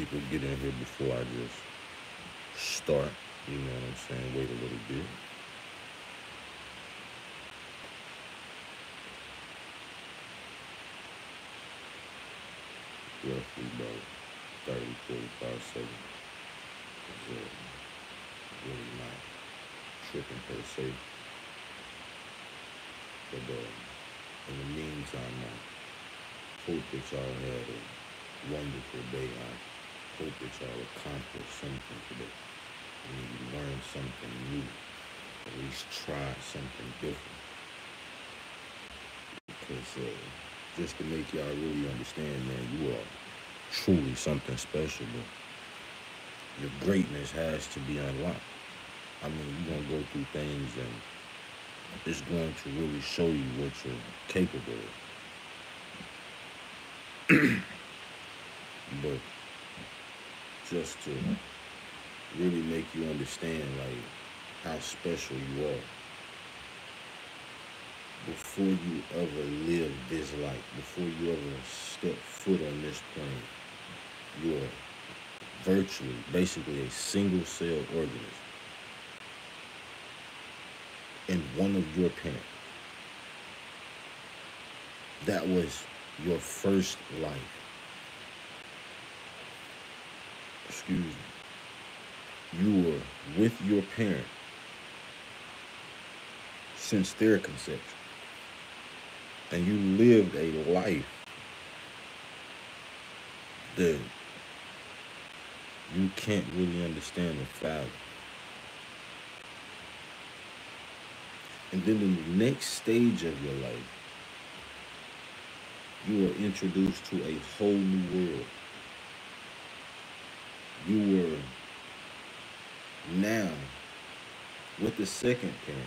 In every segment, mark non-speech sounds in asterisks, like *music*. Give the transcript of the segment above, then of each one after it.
people get in here before I just start. You know what I'm saying? Wait a little bit. Roughly about 30, 45 seconds. Uh, really not tripping per se. But uh, in the meantime, I hope that y'all had a wonderful day. I hope that y'all accomplished something today. I mean, you learn something new. At least try something different. Because uh, just to make y'all really understand, man, you are truly something special. But your greatness has to be unlocked. I mean, you're gonna go through things and it's going to really show you what you're capable of. *clears throat* but just to really make you understand like how special you are before you ever live this life, before you ever step foot on this plane, you are virtually, basically a single cell organism And one of your parents. That was your first life. Excuse me. You were with your parent since their conception. And you lived a life that you can't really understand or fathom. And then in the next stage of your life, you are introduced to a whole new world. You were now with the second parent.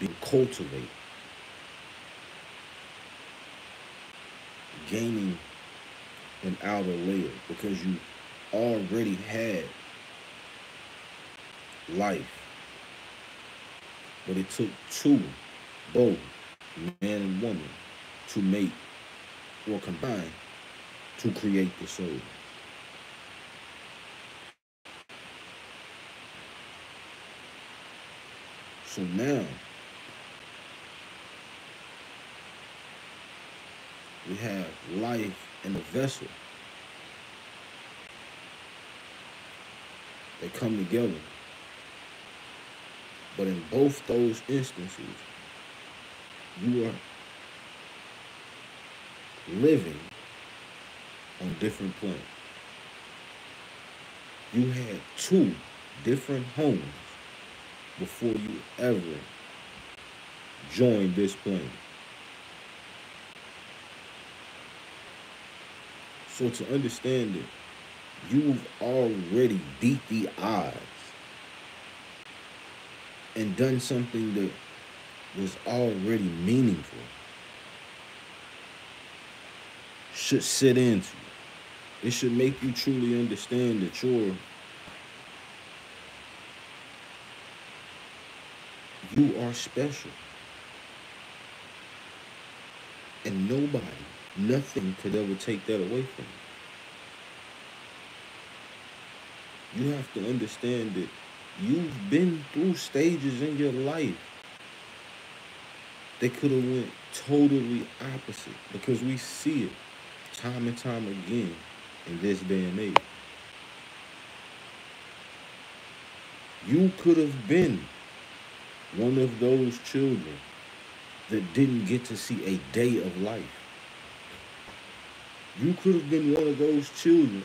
Being cultivated, gaining an outer layer because you already had life. But it took two, both man and woman, to make or combine to create the soul. So now we have life in a vessel. They come together but in both those instances, you are living on different planes. You had two different homes before you ever join this plane. So to understand it, you've already beat the odds and done something that was already meaningful should sit into. It should make you truly understand that you're you are special. And nobody, nothing could ever take that away from you. You have to understand that You've been through stages in your life that could have went totally opposite because we see it time and time again in this day and age. You could have been one of those children that didn't get to see a day of life. You could have been one of those children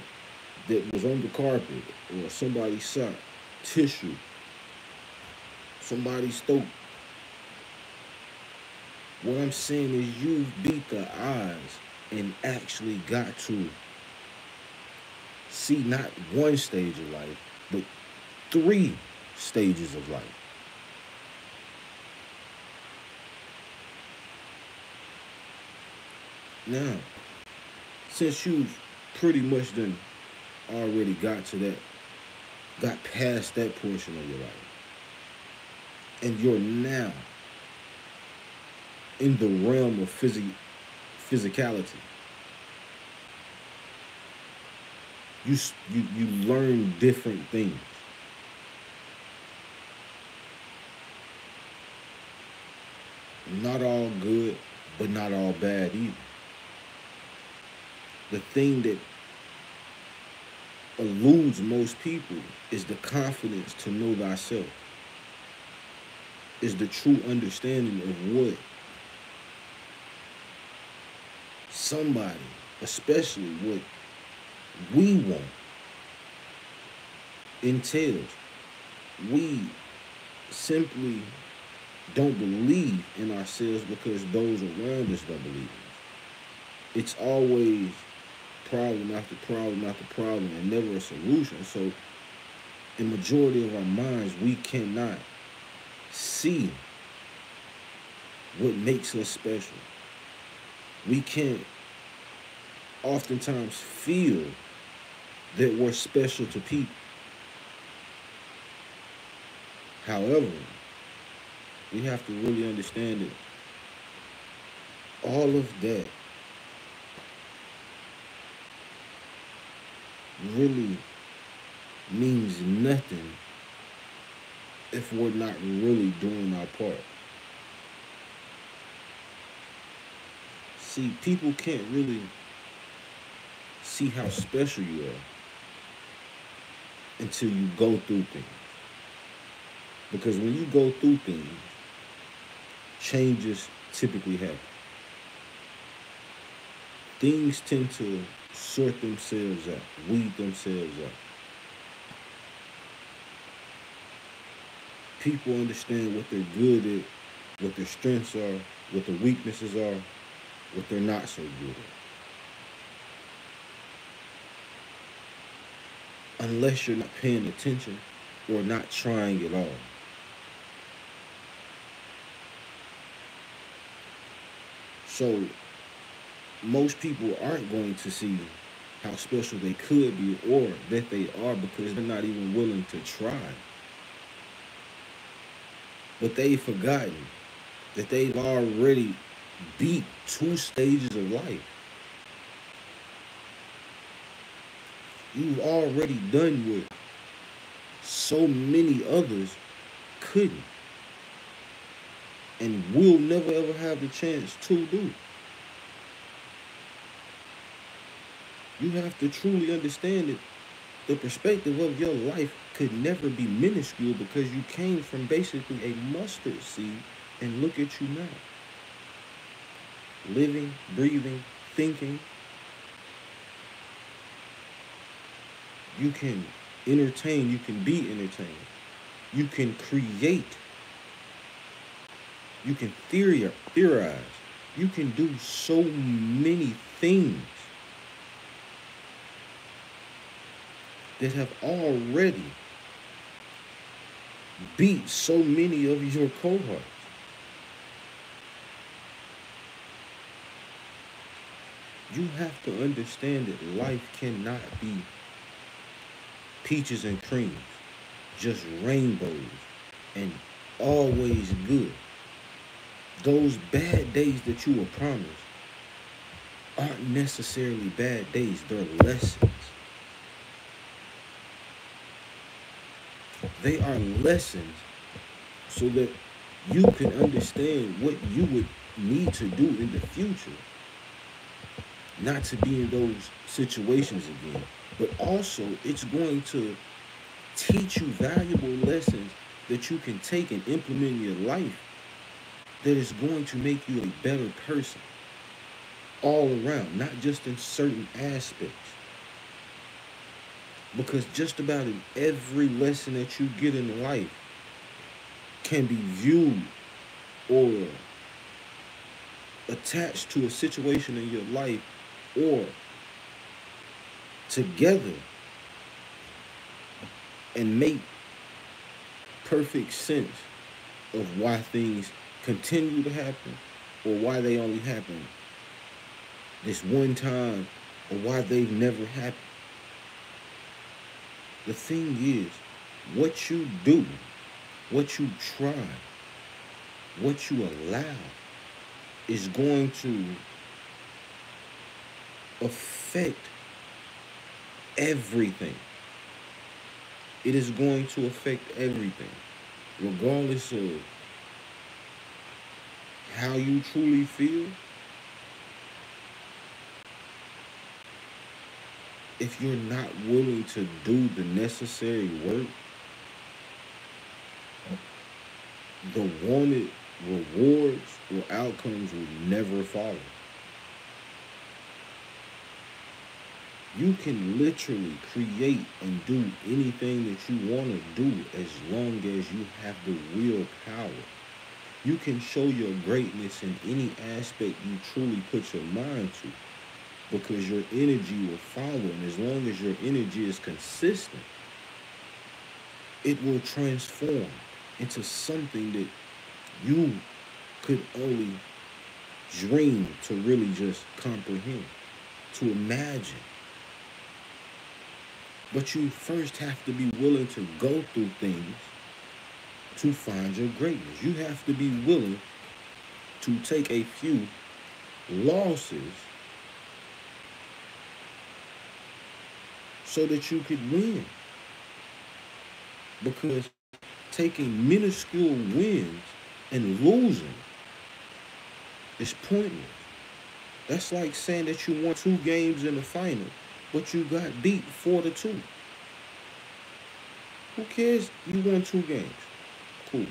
that was on the carpet or somebody's sock tissue. Somebody stole. What I'm saying is you beat the odds and actually got to see not one stage of life, but three stages of life. Now, since you've pretty much done already got to that got past that portion of your life. And you're now in the realm of phys- physicality. you you you learn different things. Not all good, but not all bad either. The thing that eludes most people is the confidence to know thyself. Is the true understanding of what somebody, especially what we want, entails. We simply don't believe in ourselves because those around us don't believe. It's always problem after problem after problem and never a solution. So in majority of our minds, we cannot see what makes us special. We can't oftentimes feel that we're special to people. However, we have to really understand that all of that really means nothing if we're not really doing our part. See, people can't really see how special you are until you go through things. Because when you go through things, changes typically happen. Things tend to sort themselves out, weed themselves out. People understand what they're good at, what their strengths are, what their weaknesses are, what they're not so good at. Unless you're not paying attention or not trying at all. So most people aren't going to see how special they could be or that they are because they're not even willing to try. But they've forgotten that they've already beat two stages of life. You've already done what so many others couldn't and will never ever have the chance to do. You have to truly understand that the perspective of your life could never be minuscule because you came from basically a mustard seed and look at you now. Living, breathing, thinking. You can entertain, you can be entertained. You can create. You can theorize. You can do so many things that have already beat so many of your cohorts. You have to understand that life cannot be peaches and creams, just rainbows and always good. Those bad days that you were promised aren't necessarily bad days, they're lessons. They are lessons so that you can understand what you would need to do in the future. Not to be in those situations again. But also, it's going to teach you valuable lessons that you can take and implement in your life that is going to make you a better person all around, not just in certain aspects. Because just about every lesson that you get in life can be viewed or attached to a situation in your life or together and make perfect sense of why things continue to happen or why they only happen this one time or why they've never happened. The thing is, what you do, what you try, what you allow is going to affect everything. It is going to affect everything, regardless of how you truly feel. If you're not willing to do the necessary work, the wanted rewards or outcomes will never follow. You can literally create and do anything that you want to do as long as you have the willpower. You can show your greatness in any aspect you truly put your mind to because your energy will follow. And as long as your energy is consistent, it will transform into something that you could only dream to really just comprehend, to imagine. But you first have to be willing to go through things to find your greatness. You have to be willing to take a few losses so that you could win. Because taking minuscule wins and losing is pointless. That's like saying that you won two games in the final, but you got beat four to two. Who cares? You won two games. Cool.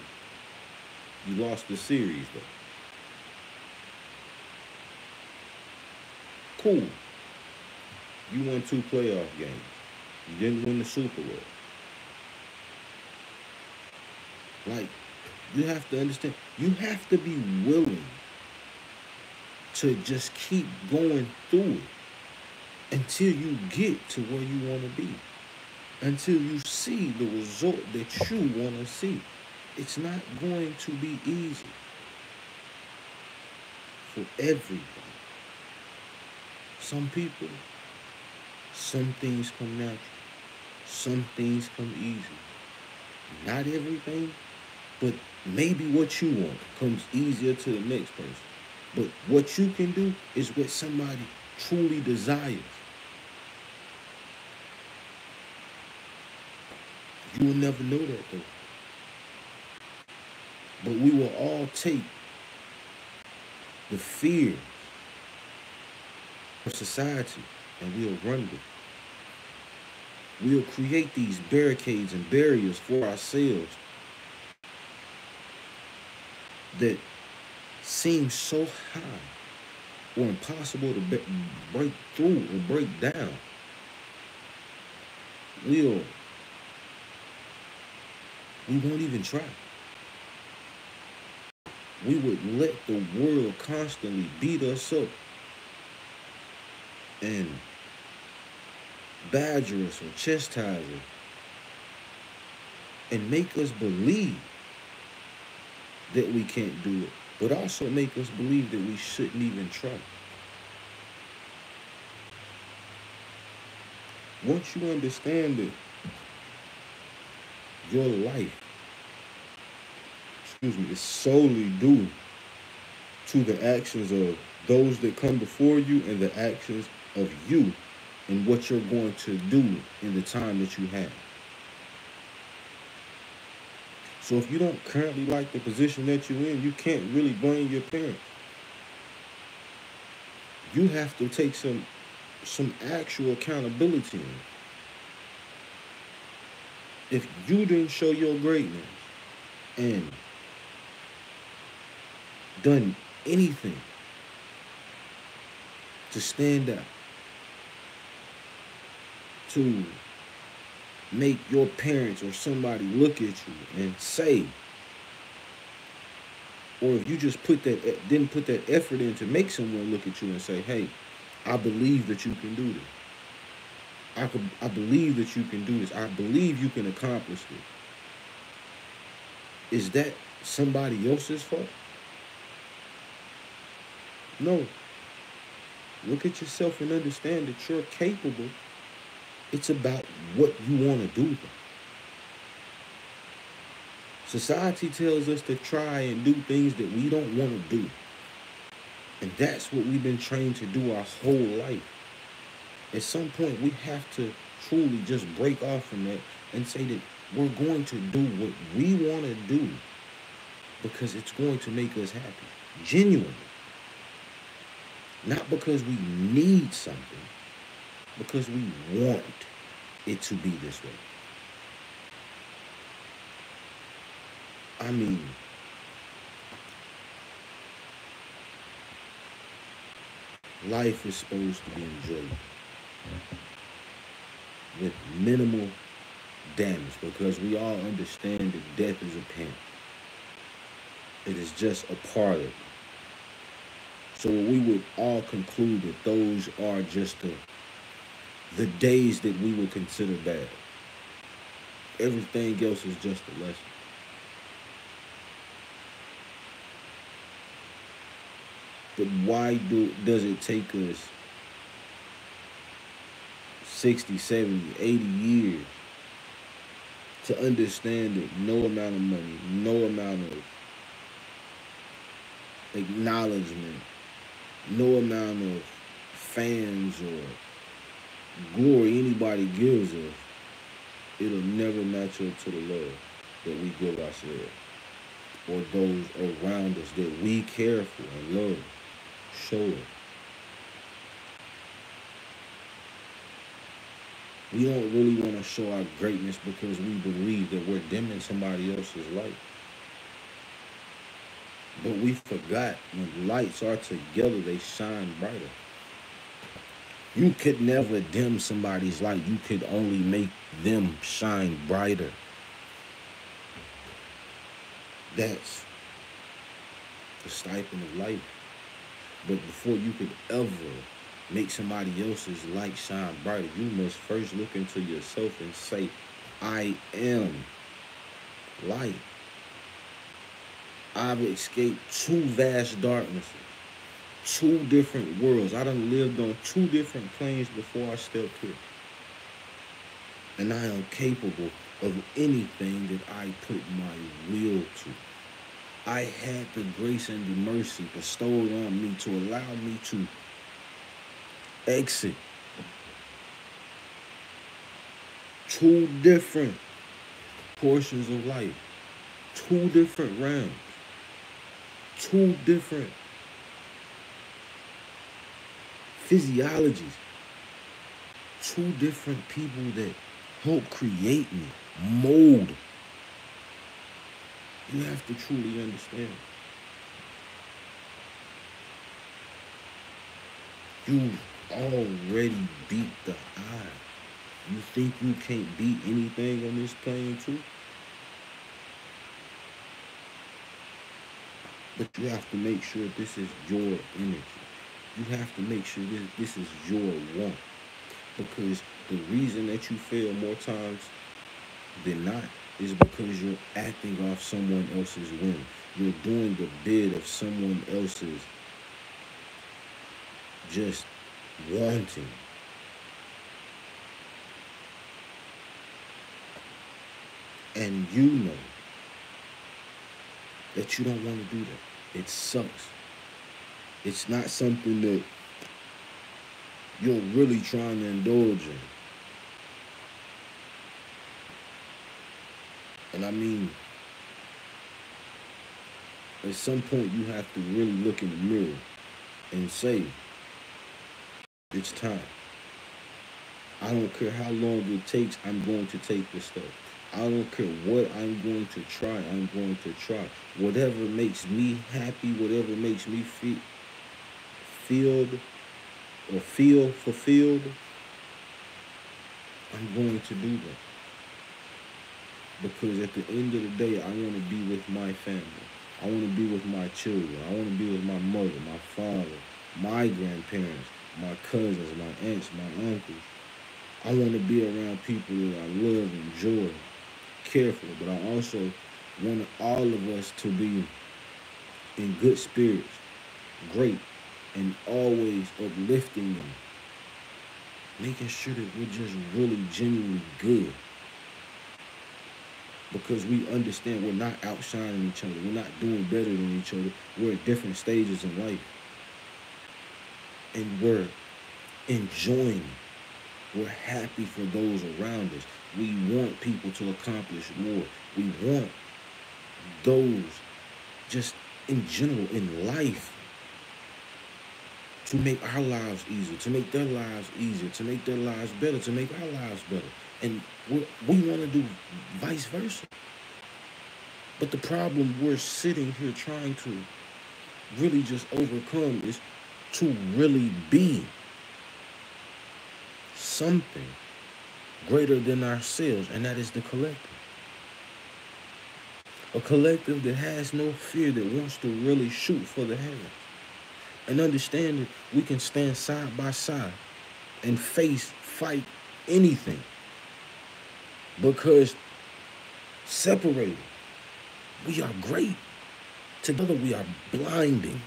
You lost the series though. Cool. You won two playoff games. You didn't win the Super Bowl. Like, you have to understand, you have to be willing to just keep going through it until you get to where you want to be. Until you see the result that you want to see. It's not going to be easy for everybody. Some people, some things come natural. Some things come easy. Not everything, but maybe what you want comes easier to the next person. But what you can do is what somebody truly desires. You will never know that though. But we will all take the fear of society and we'll run with it. We'll create these barricades and barriers for ourselves that seem so high or impossible to break through or break down. We'll we won't even try we would let the world constantly beat us up and badger us or chastise us and make us believe that we can't do it, but also make us believe that we shouldn't even try. Once you understand that your life excuse me, is solely due to the actions of those that come before you and the actions of you and what you're going to do in the time that you have. So if you don't currently like the position that you're in, you can't really blame your parents. You have to take some some actual accountability. If you didn't show your greatness and done anything to stand up, to make your parents or somebody look at you and say, or if you just put that eh, didn't put that effort in to make someone look at you and say, "Hey, I believe that you can do this. I could, I believe that you can do this. I believe you can accomplish this." Is that somebody else's fault? No. Look at yourself and understand that you're capable. It's about what you want to do. Society tells us to try and do things that we don't want to do. And that's what we've been trained to do our whole life. At some point, we have to truly just break off from that and say that we're going to do what we want to do because it's going to make us happy. Genuinely. Not because we need something, because we want it to be this way. I mean, life is supposed to be enjoyed with minimal damage because we all understand that death is a pain. It is just a part of it. So we would all conclude that those are just the, the days that we would consider bad. Everything else is just a lesson. But why do does it take us 60, 70, 80 years to understand that no amount of money, no amount of acknowledgement, no amount of fans or glory anybody gives us, it'll never match up to the love that we give ourselves or those around us that we care for and love. Show it. We don't really want to show our greatness because we believe that we're dimming somebody else's light. But we forgot when lights are together, they shine brighter. You could never dim somebody's light. You could only make them shine brighter. That's the stipend of life. But before you could ever make somebody else's light shine brighter, you must first look into yourself and say, I am light. I've escaped two vast darknesses, two different worlds. I done lived on two different planes before I stepped here. And I am capable of anything that I put my will to. I had the grace and the mercy bestowed on me to allow me to exit two different portions of life, two different realms, two different physiologies, two different people that help create me, mold. You have to truly understand. You already beat the eye. You think you can't beat anything on this plane too? But you have to make sure this is your energy. You have to make sure this, this is your want. Because the reason that you fail more times than not is because you're acting off someone else's whim. You're doing the bid of someone else's just wanting. And you know that you don't want to do that. It sucks. It's not something that you're really trying to indulge in. And I mean, at some point, you have to really look in the mirror and say, it's time. I don't care how long it takes, I'm going to take this stuff. I don't care what I'm going to try, I'm going to try. Whatever makes me happy, whatever makes me feel feel or feel fulfilled, I'm going to do that. Because at the end of the day, I want to be with my family. I want to be with my children. I want to be with my mother, my father, my grandparents, my cousins, my aunts, my uncles. I want to be around people that I love, and enjoy, care for. But I also want all of us to be in good spirits, great, and always uplifting them. Making sure that we're just really genuinely good. Because we understand we're not outshining each other. We're not doing better than each other. We're at different stages in life and we're enjoying We're happy for those around us. We want people to accomplish more. We want those just in general in life to make our lives easier, to make their lives easier, to make their lives better, to make our lives better. And we, want to do vice versa. But the problem we're sitting here trying to really just overcome is to really be something greater than ourselves, and that is the collective. A collective that has no fear, that wants to really shoot for the heavens. And understand that we can stand side by side and face, fight anything. Because separated, we are great. Together we are blinding.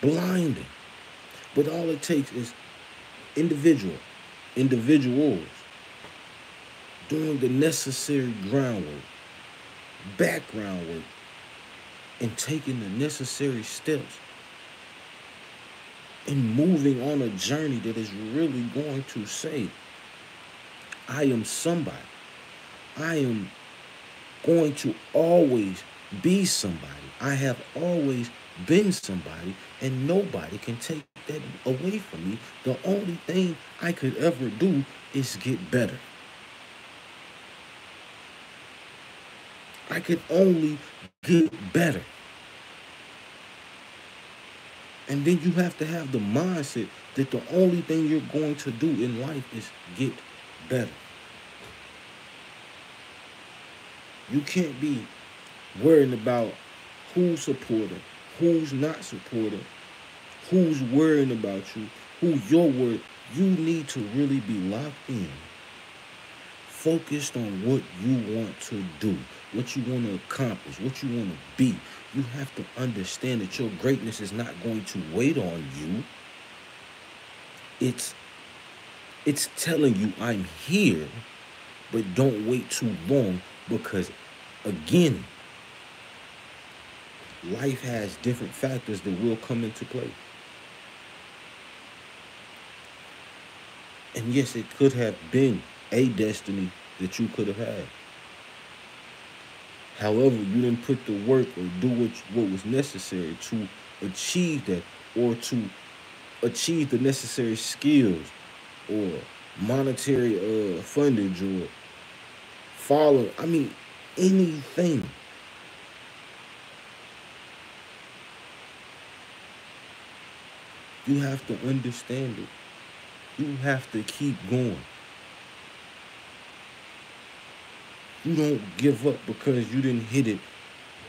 Blinding. But all it takes is individual, individuals doing the necessary groundwork, background work, and taking the necessary steps and moving on a journey that is really going to say, I am somebody. I am going to always be somebody. I have always been somebody, and nobody can take that away from me. The only thing I could ever do is get better. I could only get better. And then you have to have the mindset that the only thing you're going to do in life is get better. You can't be worrying about who's supporting, who's not supporting, who's worrying about you, who you're worried. You need to really be locked in, focused on what you want to do, what you want to accomplish, what you want to be. You have to understand that your greatness is not going to wait on you. It's it's telling you I'm here, but don't wait too long because again, life has different factors that will come into play. And yes, it could have been a destiny that you could have had. However, you didn't put the work or do what, what was necessary to achieve that or to achieve the necessary skills or monetary uh, or follow. I mean, anything. You have to understand it. You have to keep going. You don't give up because you didn't hit it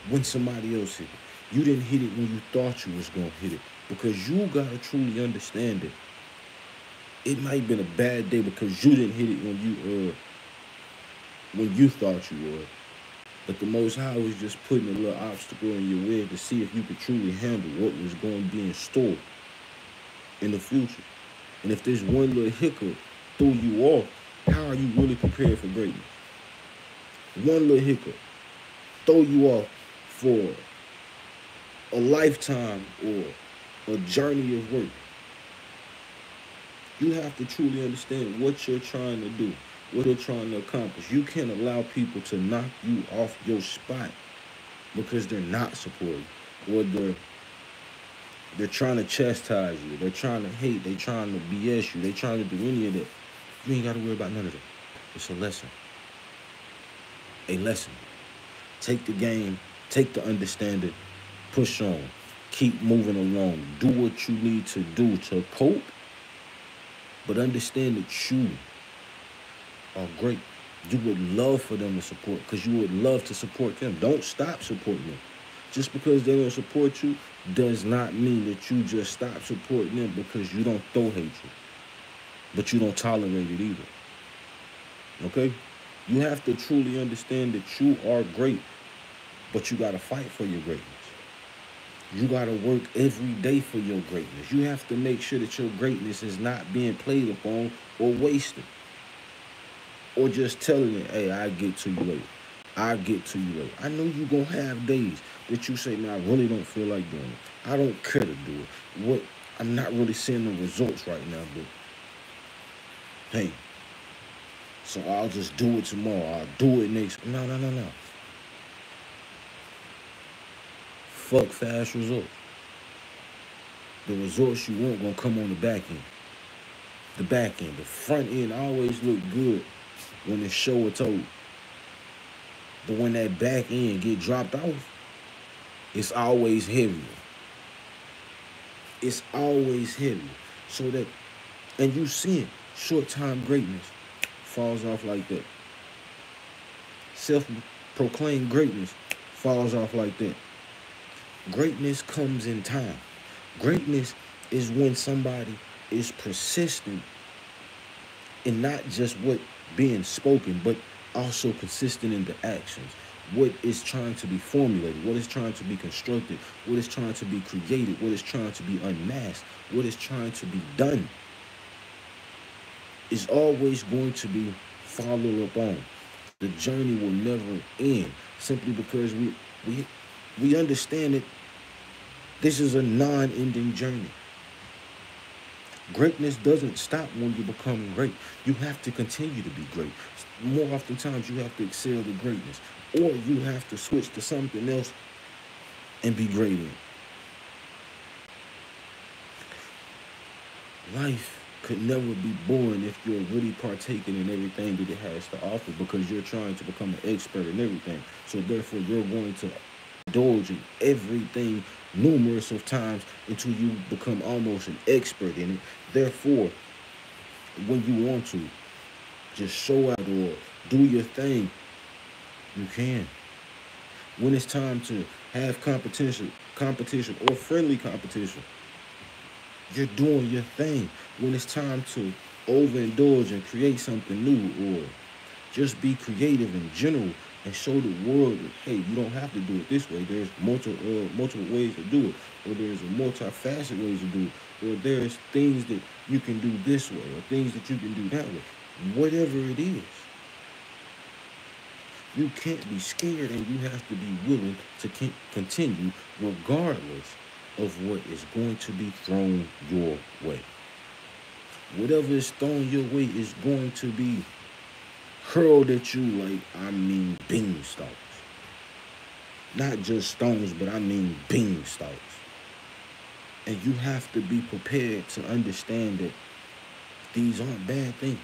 when somebody else hit it. You didn't hit it when you thought you was gonna hit it. Because you gotta truly understand it. It might have been a bad day because you didn't hit it when you uh when you thought you would. But the Most High was just putting a little obstacle in your way to see if you could truly handle what was going to be in store in the future. And if this one little hiccup threw you off, how are you really prepared for greatness? One little hiccup throw you off for a lifetime or a journey of work. You have to truly understand what you're trying to do what you're trying to accomplish. You can't allow people to knock you off your spot because they're not supporting or they're they're trying to chastise you. They're trying to hate. They're trying to BS you. They're trying to do any of that. You ain't got to worry about none of that. It's a lesson. A lesson. Take the game. Take the understanding. Push on. Keep moving along. Do what you need to do to cope. But understand that you are great. You would love for them to support because you would love to support them. Don't stop supporting them. Just because they don't support you does not mean that you just stop supporting them because you don't throw hatred. But you don't tolerate it either. Okay? You have to truly understand that you are great, but you got to fight for your greatness. You got to work every day for your greatness. You have to make sure that your greatness is not being played upon or wasted or just telling it, hey, I get to you later. I get to you later. I know you're gonna have days that you say, man, I really don't feel like doing it. I don't care to do it. What I'm not really seeing the results right now, but hey, so I'll just do it tomorrow. I'll do it next. No, no, no, no. Fuck fast results. The results you want gonna come on the back end. The back end, the front end always look good when it's show or told. But when that back end get dropped off, it's always heavier. It's always heavier. So that, and you see it, short time greatness falls off like that. Self proclaimed greatness falls off like that. Greatness comes in time. Greatness is when somebody is persistent in not just what being spoken, but also consistent in the actions. What is trying to be formulated, what is trying to be constructed, what is trying to be created, what is trying to be unmasked, what is trying to be done is always going to be followed up on. The journey will never end simply because we we we understand that this is a non-ending journey. Greatness doesn't stop when you become great. You have to continue to be great. More oftentimes, you have to excel the greatness, or you have to switch to something else and be great in. Life could never be born if you're really partaking in everything that it has to offer because you're trying to become an expert in everything. So therefore, you're going to indulge in everything numerous of times until you become almost an expert in it. Therefore, when you want to just show out or do your thing, you can. When it's time to have competition, competition or friendly competition, you're doing your thing. When it's time to overindulge and create something new or just be creative in general and show the world that hey, you don't have to do it this way. There's multiple uh, multiple ways to do it, or there's a multifaceted ways to do it, or there's things that you can do this way, or things that you can do that way. Whatever it is, you can't be scared, and you have to be willing to continue regardless of what is going to be thrown your way. Whatever is thrown your way is going to be hurled at you like, I mean, beanstalks. Not just stones, but I mean beanstalks. And you have to be prepared to understand that these aren't bad things.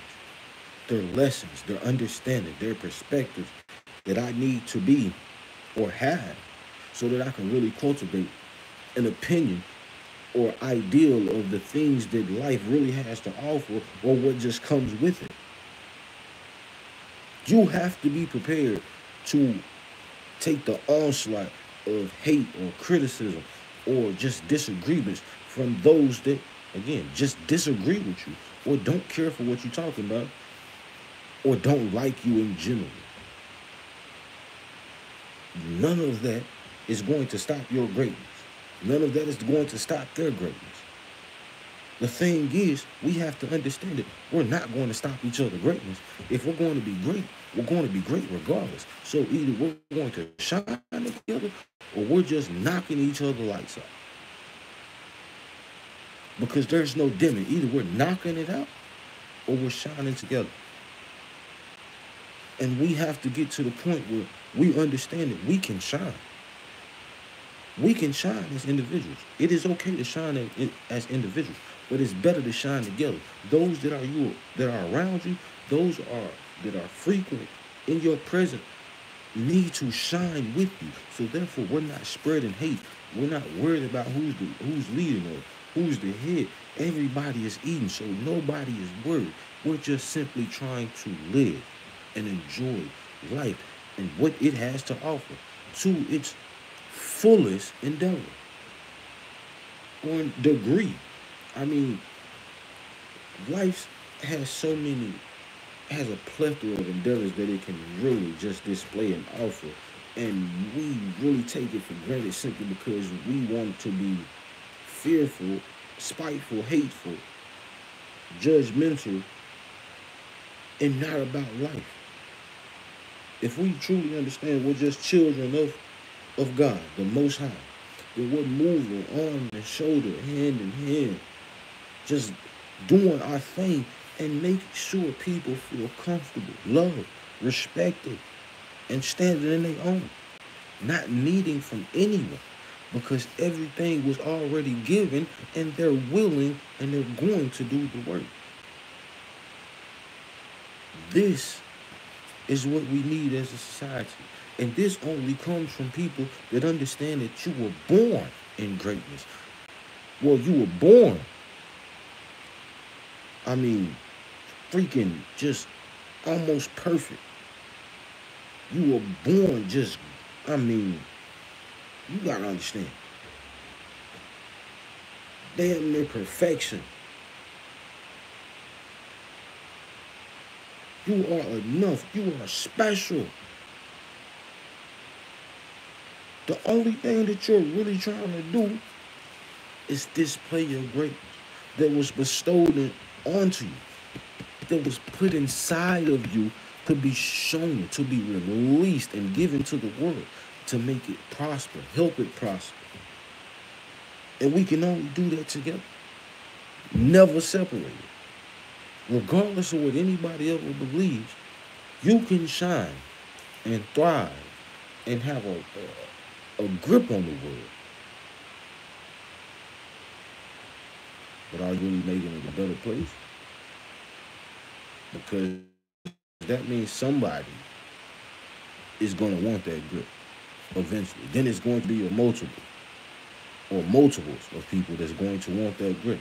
They're lessons, they're understanding, they're perspectives that I need to be or have so that I can really cultivate an opinion or ideal of the things that life really has to offer or what just comes with it. You have to be prepared to take the onslaught of hate or criticism or just disagreements from those that, again, just disagree with you or don't care for what you're talking about or don't like you in general. None of that is going to stop your greatness. None of that is going to stop their greatness. The thing is, we have to understand it. we're not going to stop each other's greatness. If we're going to be great, we're going to be great regardless. So either we're going to shine together or we're just knocking each other lights out. Because there's no dimming. Either we're knocking it out or we're shining together. And we have to get to the point where we understand that we can shine we can shine as individuals. It is okay to shine as individuals, but it's better to shine together. Those that are you that are around you, those are that are frequent in your presence need to shine with you. So therefore, we're not spreading hate. We're not worried about who's the who's leading or who's the head. Everybody is eating, so nobody is worried. We're just simply trying to live and enjoy life and what it has to offer to its fullest endeavor on degree. I mean, life has so many, has a plethora of endeavors that it can really just display and offer. And we really take it for granted simply because we want to be fearful, spiteful, hateful, judgmental, and not about life. If we truly understand we're just children of of God, the Most High. That we're moving arm and shoulder, hand in hand, just doing our thing and making sure people feel comfortable, loved, respected, and standing in their own, not needing from anyone because everything was already given and they're willing and they're going to do the work. This is what we need as a society. And this only comes from people that understand that you were born in greatness. Well, you were born. I mean, freaking just almost perfect. You were born just, I mean, you gotta understand. Damn near perfection. You are enough. You are special. The only thing that you're really trying to do is display your greatness that was bestowed onto you, that was put inside of you to be shown, to be released and given to the world to make it prosper, help it prosper. And we can only do that together. Never separate Regardless of what anybody ever believes, you can shine and thrive and have a, a, a grip on the world. But are you really making it a better place? Because that means somebody is going to want that grip eventually. Then it's going to be a multiple or multiples of people that's going to want that grip.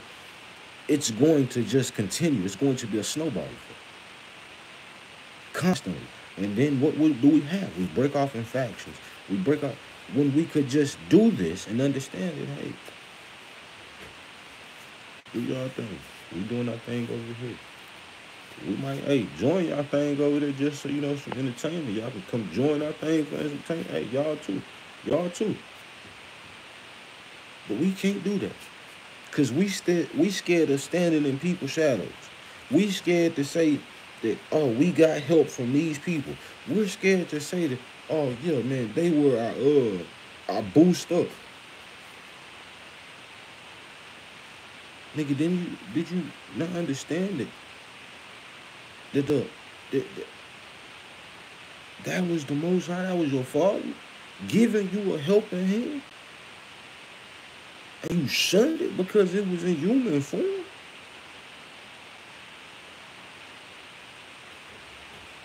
It's going to just continue. It's going to be a snowball effect. Constantly. And then what do we have? We break off in factions. We break off when we could just do this and understand it. Hey, do y'all thing. We doing our thing over here. We might, hey, join y'all thing over there just so you know some entertainment. Y'all can come join our thing for entertainment. Hey, y'all too. Y'all too. But we can't do that. Cause we we scared of standing in people's shadows. We scared to say that, oh, we got help from these people. We're scared to say that, oh yeah, man, they were our uh our boost up. Nigga, didn't you did you not understand it? That the, the, the that was the most high, that was your father giving you a helping hand. And you shunned it because it was in human form.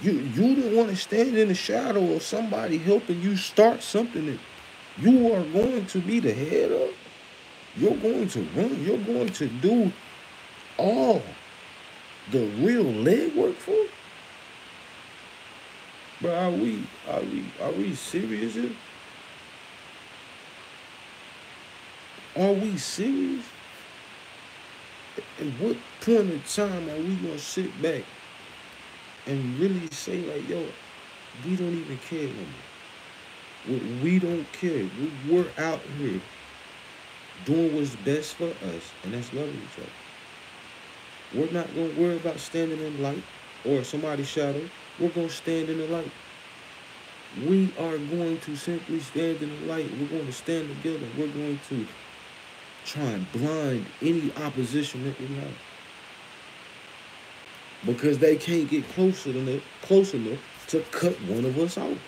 You you didn't want to stand in the shadow of somebody helping you start something that you are going to be the head of. You're going to run. You're going to do all the real legwork for? But are we are we are we serious here? Are we serious? At what point in time are we gonna sit back and really say like, yo, we don't even care no more. We don't care. We're out here doing what's best for us, and that's loving each other. We're not going to worry about standing in light or somebody's shadow. We're going to stand in the light. We are going to simply stand in the light. We're going to stand together. We're going to try and blind any opposition that we have. Because they can't get closer enough, close enough to cut one of us out.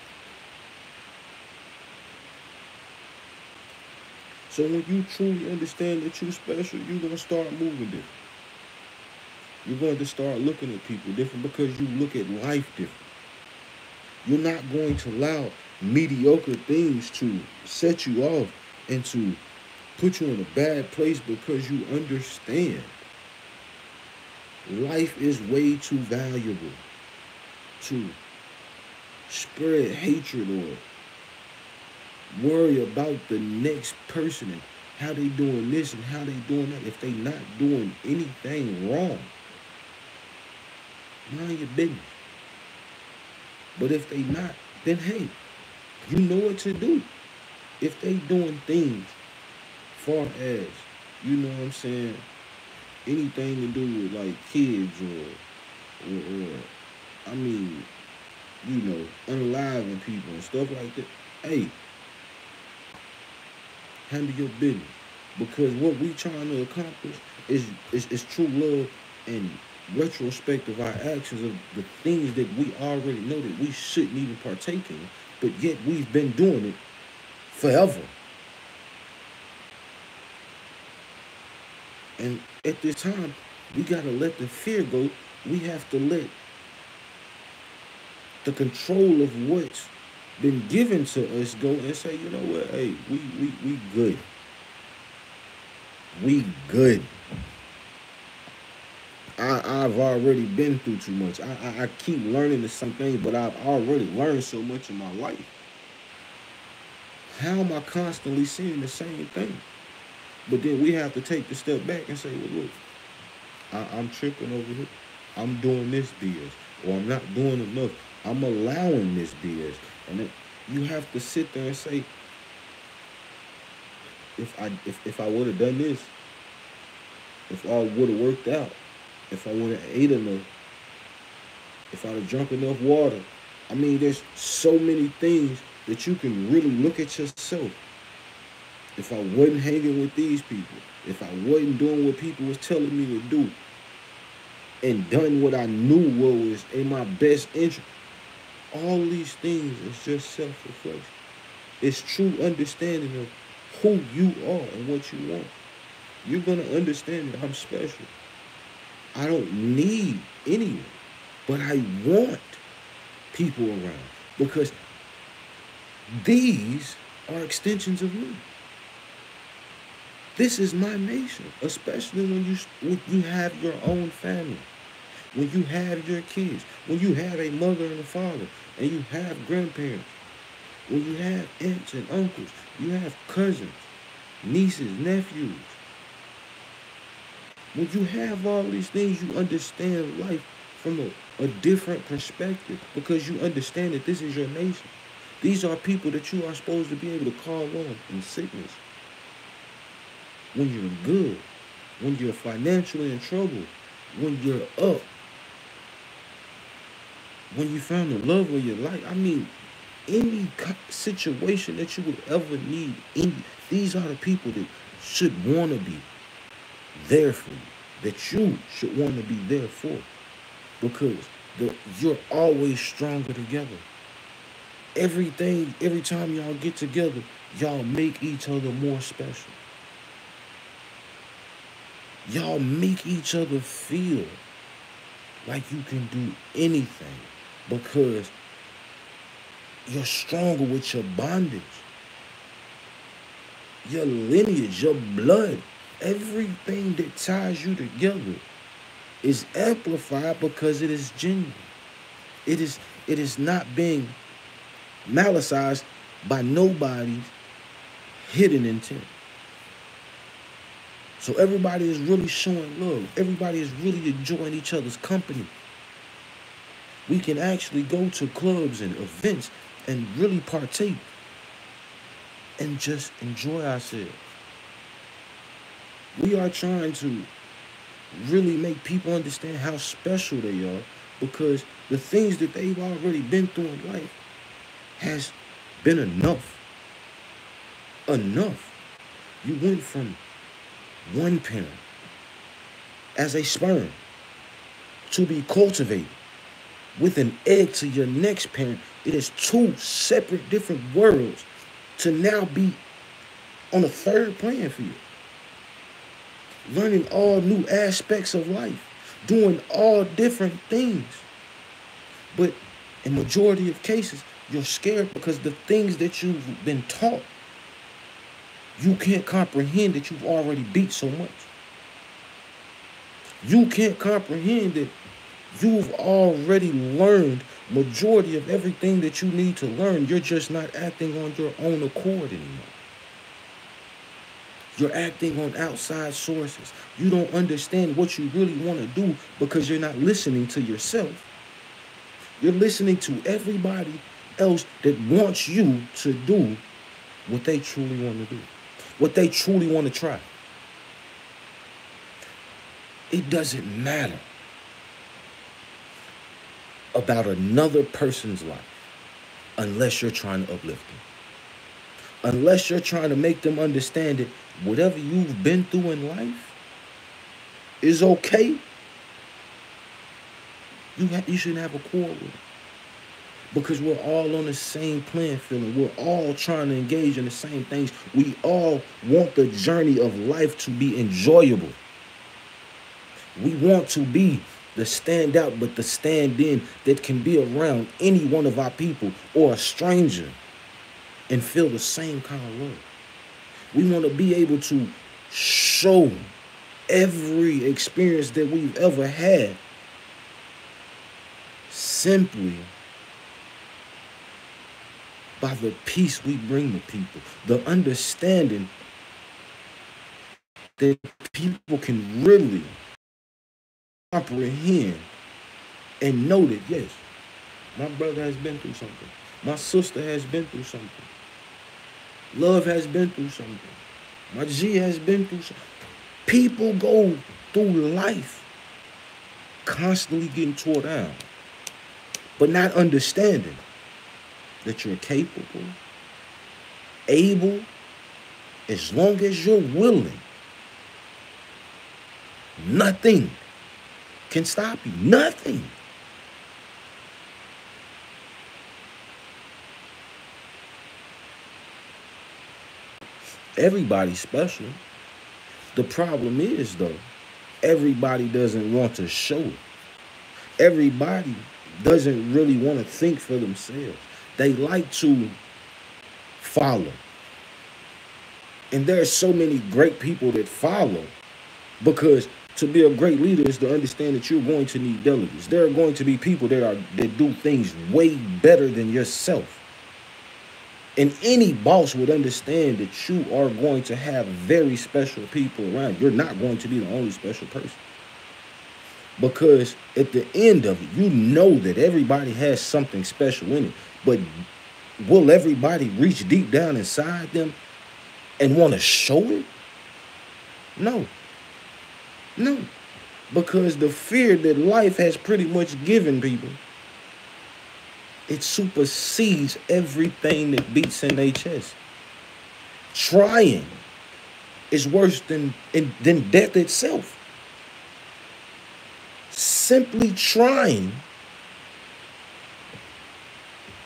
So when you truly understand that you're special, you're gonna start moving different. You're going to start looking at people different because you look at life different. You're not going to allow mediocre things to set you off and to put you in a bad place because you understand life is way too valuable to spread hatred or worry about the next person and how they doing this and how they doing that if they not doing anything wrong Mind your business. But if they not, then hey, you know what to do. If they doing things far as, you know what I'm saying, anything to do with like kids or or, or I mean, you know, unaliving people and stuff like that, hey, handle your business. Because what we trying to accomplish is, is, is true love and retrospect of our actions of the things that we already know that we shouldn't even partake in, but yet we've been doing it forever. And at this time, we gotta let the fear go. We have to let the control of what's been given to us go and say, you know what, hey, we we we good. We good. I, I've already been through too much. I, I, I keep learning the same thing, but I've already learned so much in my life. How am I constantly seeing the same thing? But then we have to take the step back and say, well, look, I, I'm tripping over here. I'm doing this BS, or I'm not doing enough. I'm allowing this BS. And you have to sit there and say, if I if, if I would have done this, if all would have worked out, if I would have ate enough, if I'd have drunk enough water. I mean, there's so many things that you can really look at yourself. If I wasn't hanging with these people, if I wasn't doing what people was telling me to do, and done what I knew was in my best interest, all these things is just self-reflection. It's true understanding of who you are and what you want. You're gonna understand that I'm special. I don't need anyone, but I want people around because these are extensions of me. This is my nation, especially when you when you have your own family, when you have your kids, when you have a mother and a father, and you have grandparents, when you have aunts and uncles, you have cousins, nieces, nephews. When you have all these things, you understand life from a, a different perspective because you understand that this is your nation. These are people that you are supposed to be able to call on in sickness. When you're good, when you're financially in trouble, when you're up, when you found the love of your life. I mean, any situation that you would ever need, any, these are the people that should want to be there for you, that you should want to be there for, because the, you're always stronger together. Everything, every time y'all get together, y'all make each other more special. Y'all make each other feel like you can do anything because you're stronger with your bondage, your lineage, your blood. Everything that ties you together is amplified because it is genuine. It is it is not being malicized by nobody's hidden intent. So everybody is really showing love. Everybody is really enjoying each other's company. We can actually go to clubs and events and really partake and just enjoy ourselves. We are trying to really make people understand how special they are because the things that they've already been through in life has been enough. Enough. You went from one parent as a sperm to be cultivated with an egg to your next parent. It is two separate different worlds to now be on a third plan for you. Learning all new aspects of life, doing all different things. But in majority of cases, you're scared because the things that you've been taught you can't comprehend that you've already beat so much. You can't comprehend that you've already learned majority of everything that you need to learn. You're just not acting on your own accord anymore. You're acting on outside sources. You don't understand what you really want to do because you're not listening to yourself. You're listening to everybody else that wants you to do what they truly want to do what they truly want to try. It doesn't matter about another person's life unless you're trying to uplift them. Unless you're trying to make them understand that whatever you've been through in life is okay. You ha- you shouldn't have a quarrel with because we're all on the same playing field. We're all trying to engage in the same things. We all want the journey of life to be enjoyable. We want to be the stand out, but the stand in that can be around any one of our people or a stranger and feel the same kind of love. We want to be able to show every experience that we've ever had simply by the peace we bring to people, the understanding that people can really comprehend and know that, yes, my brother has been through something. My sister has been through something. Love has been through something. My G has been through something. People go through life constantly getting tore down, but not understanding that you're capable, able, as long as you're willing. Nothing can stop you. Nothing. Everybody's special. The problem is, though, everybody doesn't want to show it. Everybody doesn't really want to think for themselves. They like to follow. And there are so many great people that follow because to be a great leader is to understand that you're going to need delegates. There are going to be people that are that do things way better than yourself. And any boss would understand that you are going to have very special people around. You're not going to be the only special person. Because at the end of it, you know that everybody has something special in it. But will everybody reach deep down inside them and want to show it? No. No. Because the fear that life has pretty much given people, it supersedes everything that beats in their chest. Trying is worse than, than death itself. Simply trying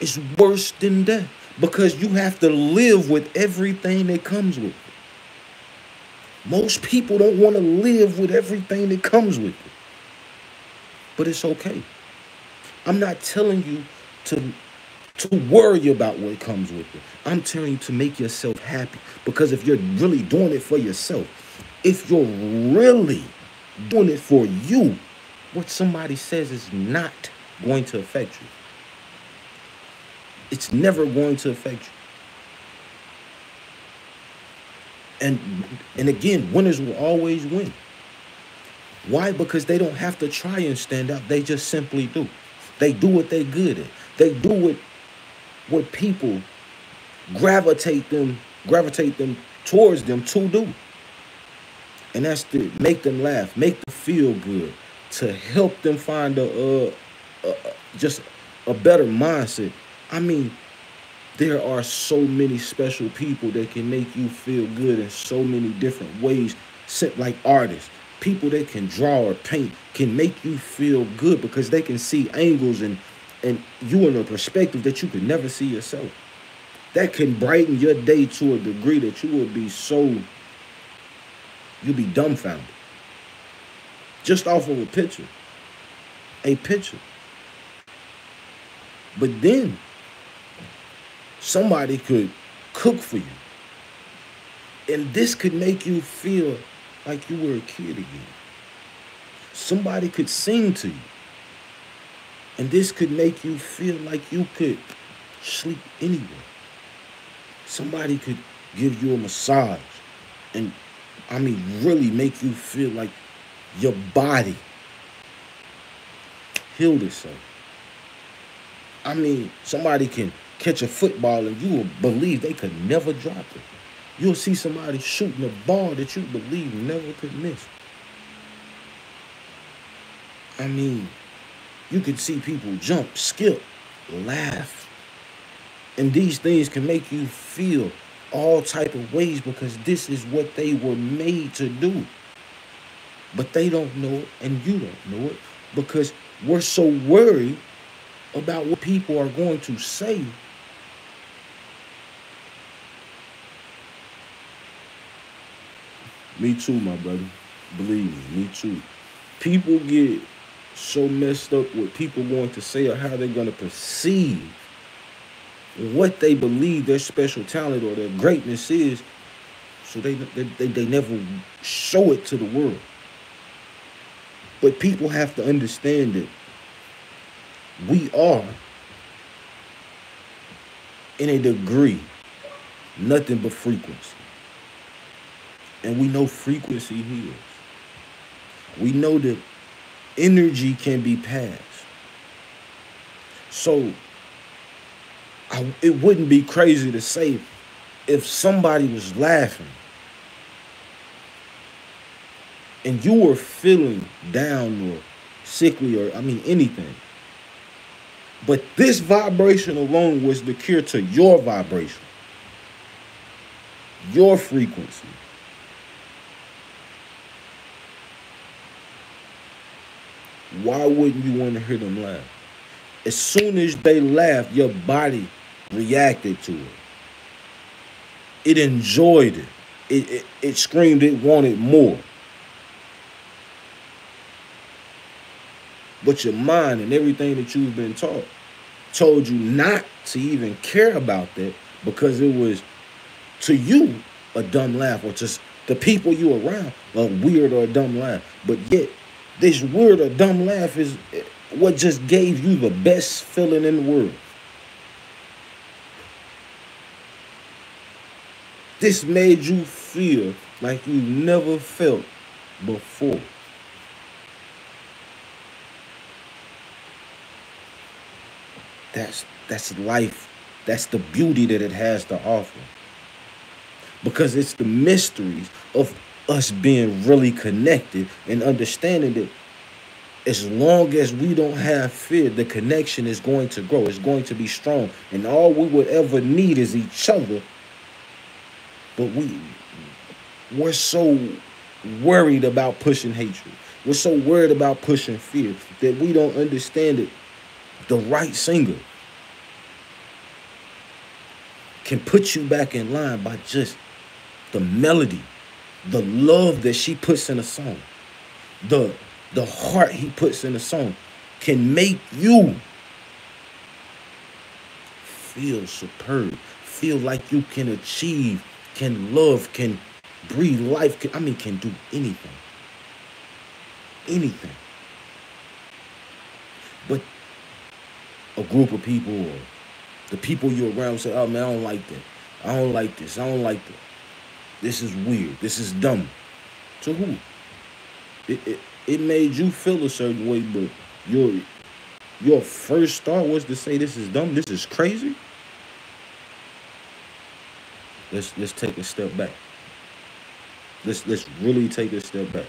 is worse than death because you have to live with everything that comes with it. Most people don't want to live with everything that comes with it. But it's okay. I'm not telling you to to worry about what comes with it. I'm telling you to make yourself happy because if you're really doing it for yourself, if you're really doing it for you, what somebody says is not going to affect you. It's never going to affect you. And and again, winners will always win. Why? Because they don't have to try and stand out. They just simply do. They do what they're good at. They do what what people gravitate them gravitate them towards them to do. And that's to make them laugh, make them feel good, to help them find a, a just a better mindset. I mean, there are so many special people that can make you feel good in so many different ways, like artists. People that can draw or paint can make you feel good because they can see angles and and you in a perspective that you could never see yourself. That can brighten your day to a degree that you would be so you'll be dumbfounded. Just off of a picture. A picture. But then somebody could cook for you. And this could make you feel like you were a kid again. Somebody could sing to you. And this could make you feel like you could sleep anywhere. Somebody could give you a massage and, I mean, really make you feel like your body healed itself. I mean, somebody can catch a football and you will believe they could never drop it. You'll see somebody shooting a ball that you believe never could miss. I mean, you can see people jump, skip, laugh. And these things can make you feel all type of ways because this is what they were made to do. But they don't know it and you don't know it because we're so worried about what people are going to say. Me too, my brother. Believe me, me too. People get so messed up with people going to say or how they're going to perceive what they believe their special talent or their greatness is so they, they, they never show it to the world but people have to understand that we are in a degree nothing but frequency. And we know frequency heals. We know that energy can be passed. So I, it wouldn't be crazy to say if somebody was laughing and you were feeling down or sickly or I mean anything. But this vibration alone was the cure to your vibration, your frequency. Why wouldn't you want to hear them laugh? As soon as they laughed, your body reacted to it. It enjoyed it. It, it, it screamed it wanted more. But your mind and everything that you've been taught told you not to even care about that because it was to you a dumb laugh or just the people you around a weird or a dumb laugh. But yet this weird or dumb laugh is eh, what just gave you the best feeling in the world. This made you feel like you never felt before. That's that's life. That's the beauty that it has to offer. Because it's the mysteries of us being really connected and understanding that as long as we don't have fear, the connection is going to grow. It's going to be strong. And all we would ever need is each other. But we we're so worried about pushing hatred. We're so worried about pushing fear that we don't understand it. The right singer can put you back in line by just the melody, the love that she puts in a song, the the heart he puts in a song can make you feel superb, feel like you can achieve, can love, can breathe life, can, I mean, can do anything. Anything. But a group of people or the people you're around say, oh man, I don't like that. I don't like this. I don't like that. This is weird. This is dumb. To who? It, it, it made you feel a certain way, but your your first thought was to say this is dumb, this is crazy. Let's let's take a step back. Let's let's really take a step back.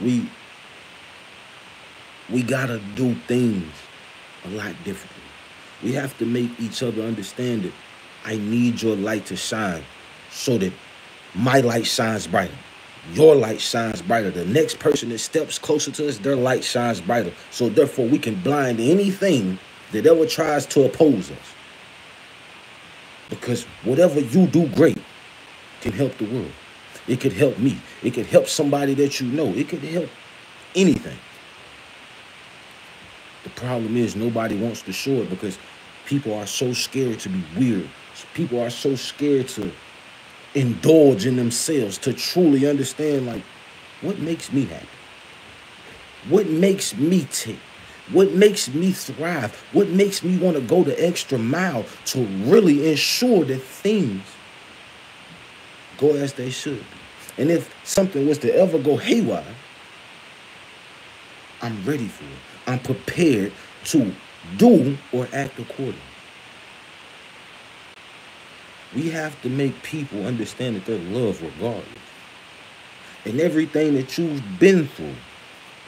We we gotta do things a lot differently. We have to make each other understand that I need your light to shine so that my light shines brighter. Your light shines brighter. The next person that steps closer to us, their light shines brighter. So therefore, we can blind anything that ever tries to oppose us. Because whatever you do great can help the world. It could help me. It could help somebody that you know. It could help anything. The problem is nobody wants to show it because people are so scared to be weird. People are so scared to indulge in themselves, to truly understand like what makes me happy? What makes me tick? What makes me thrive? What makes me want to go the extra mile to really ensure that things go as they should? And if something was to ever go haywire, I'm ready for it. I'm prepared to do or act accordingly. We have to make people understand that they're loved regardless. And everything that you've been through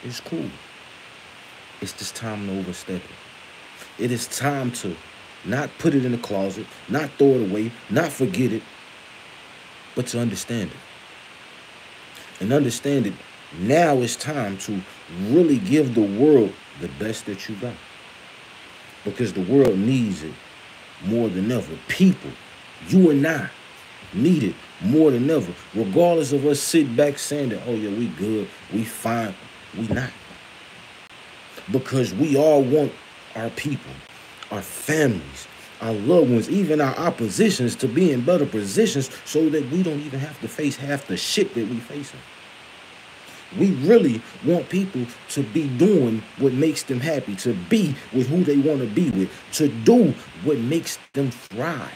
is cool. It's just time to overstep it. It is time to not put it in the closet, not throw it away, not forget it, but to understand it. And understand it Now it's time to really give the world the best that you got. Because the world needs it more than ever. People, you and I, need it more than ever. Regardless of us sit back saying that, oh yeah, we good, we fine, we not. Because we all want our people, our families, our loved ones, even our oppositions to be in better positions so that we don't even have to face half the shit that we facing. We really want people to be doing what makes them happy, to be with who they want to be with, to do what makes them thrive.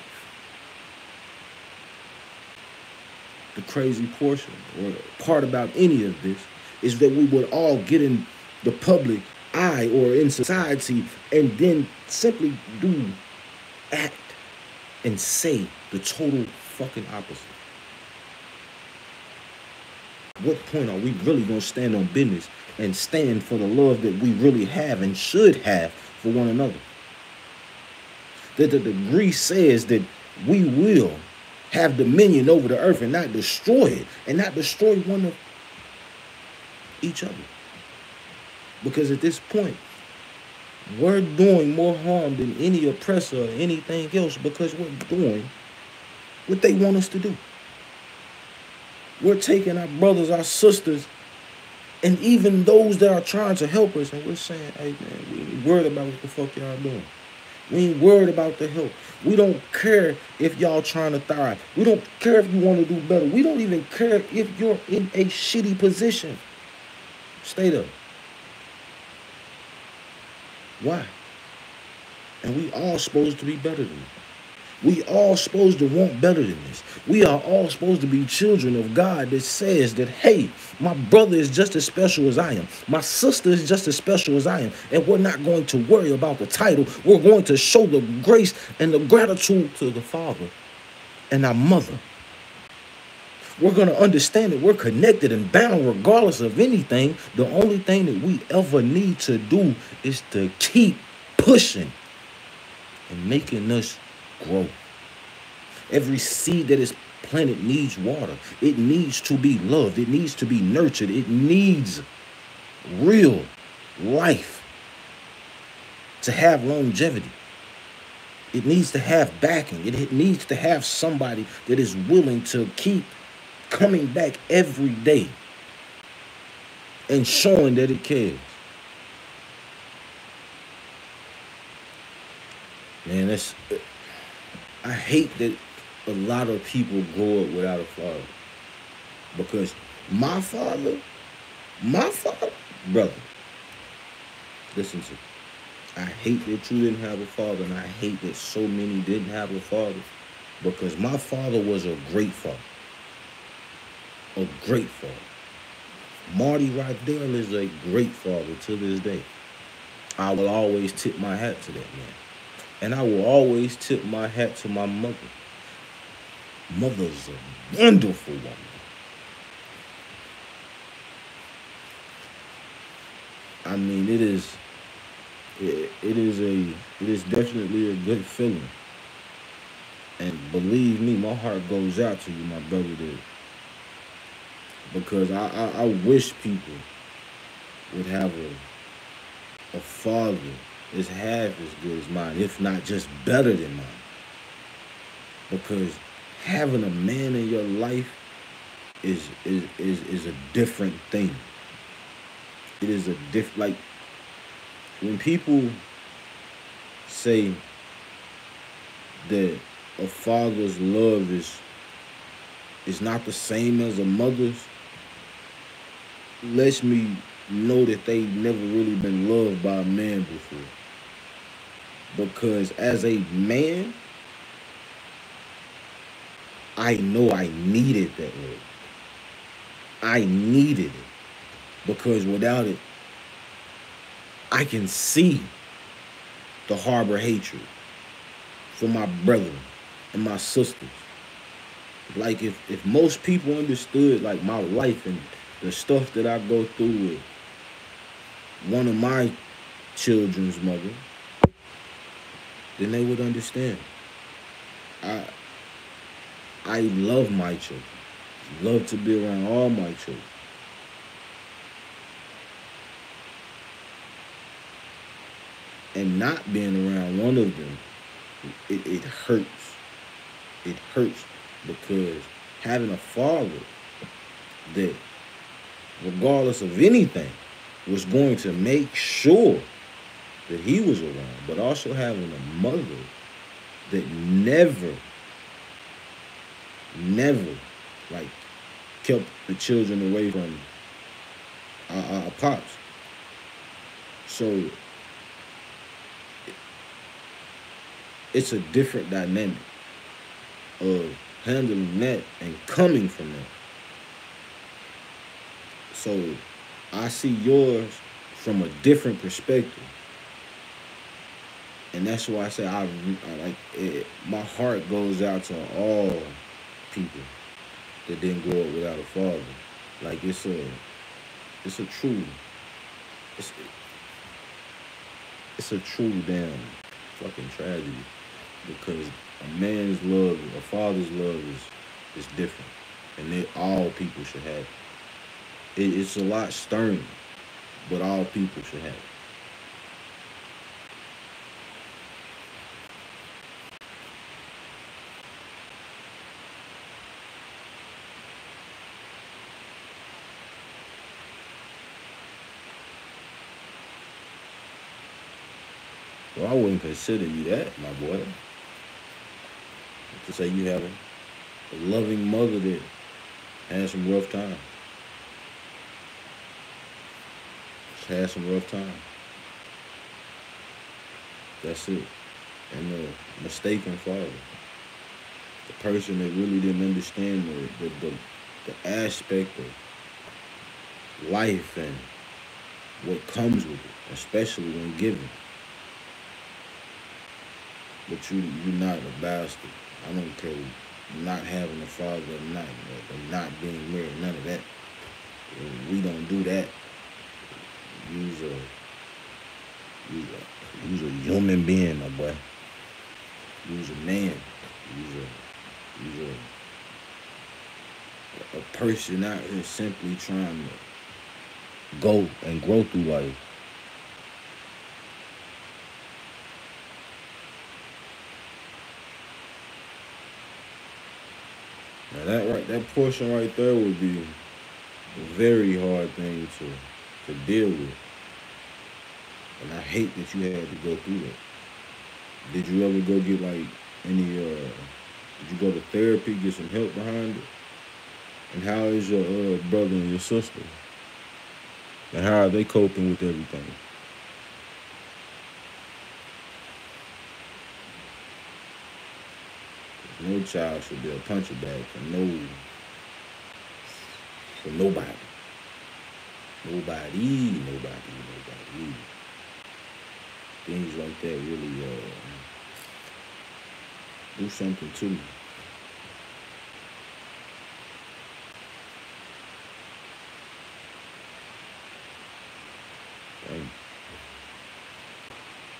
The crazy portion or part about any of this is that we would all get in the public eye or in society and then simply do, act, and say the total fucking opposite. What point are we really going to stand on business and stand for the love that we really have and should have for one another? That the degree says that we will have dominion over the earth and not destroy it and not destroy one of each other. Because at this point, we're doing more harm than any oppressor or anything else because we're doing what they want us to do. We're taking our brothers, our sisters, and even those that are trying to help us, and we're saying, hey man, we ain't worried about what the fuck y'all doing. We ain't worried about the help. We don't care if y'all trying to thrive. We don't care if you want to do better. We don't even care if you're in a shitty position. Stay there. Why? And we all supposed to be better than that. We all supposed to want better than this. We are all supposed to be children of God that says that, hey, my brother is just as special as I am. My sister is just as special as I am. And we're not going to worry about the title. We're going to show the grace and the gratitude to the Father and our mother. We're going to understand that we're connected and bound regardless of anything. The only thing that we ever need to do is to keep pushing and making us grow. Every seed that is planted needs water. It needs to be loved. It needs to be nurtured. It needs real life to have longevity. It needs to have backing. It needs to have somebody that is willing to keep coming back every day and showing that it cares. Man, that's I hate that a lot of people grow up without a father. Because my father, my father, brother, listen to me. I hate that you didn't have a father, and I hate that so many didn't have a father. Because my father was a great father. A great father. Marty Rydell is a great father to this day. I will always tip my hat to that man. And I will always tip my hat to my mother. Mother's a wonderful woman. I mean, it is, it, it is a, it is definitely a good feeling. And believe me, my heart goes out to you, my brother did. Because I, I, I wish people would have a, a father is half as good as mine, if not just better than mine. Because having a man in your life is is is, is a different thing. It is a diff like when people say that a father's love is is not the same as a mother's lets me know that they've never really been loved by a man before because as a man, I know I needed that love. I needed it because without it, I can see the harbor hatred for my brethren and my sisters. Like if, if most people understood like my life and the stuff that I go through with one of my children's mother, then they would understand. I I love my children. Love to be around all my children. And not being around one of them, it, it hurts. It hurts because having a father that, regardless of anything, was going to make sure that he was around, but also having a mother that never, never, like, kept the children away from our, our pops. So it's a different dynamic of handling that and coming from that. So I see yours from a different perspective. And that's why I say I, I like it, my heart goes out to all people that didn't grow up without a father. Like it's a it's a true it's it's a true damn fucking tragedy because a man's love, a father's love is is different, and that all people should have. It, it's a lot stern, but all people should have. I wouldn't consider you that, my boy. To say you have a, loving mother that had some rough time. Just had some rough time. That's it. And a mistaken father. The person that really didn't understand the, the, the, the aspect of life and what comes with it, especially when given. But you you're not a bastard. I don't care not having a father or not or not being married, none of that. We don't do that. You's a you's a you's a human being, my boy. You's a man. You's a you's a a person out here simply trying to go and grow through life. Now that right, that portion right there would be a very hard thing to to deal with, and I hate that you had to go through that. Did you ever go get like any? uh Did you go to therapy, get some help behind it? And how is your uh, brother and your sister? And how are they coping with everything? No child should be a puncher bag for no for nobody. Nobody, nobody, nobody. Things like that really uh, do something to me. Like,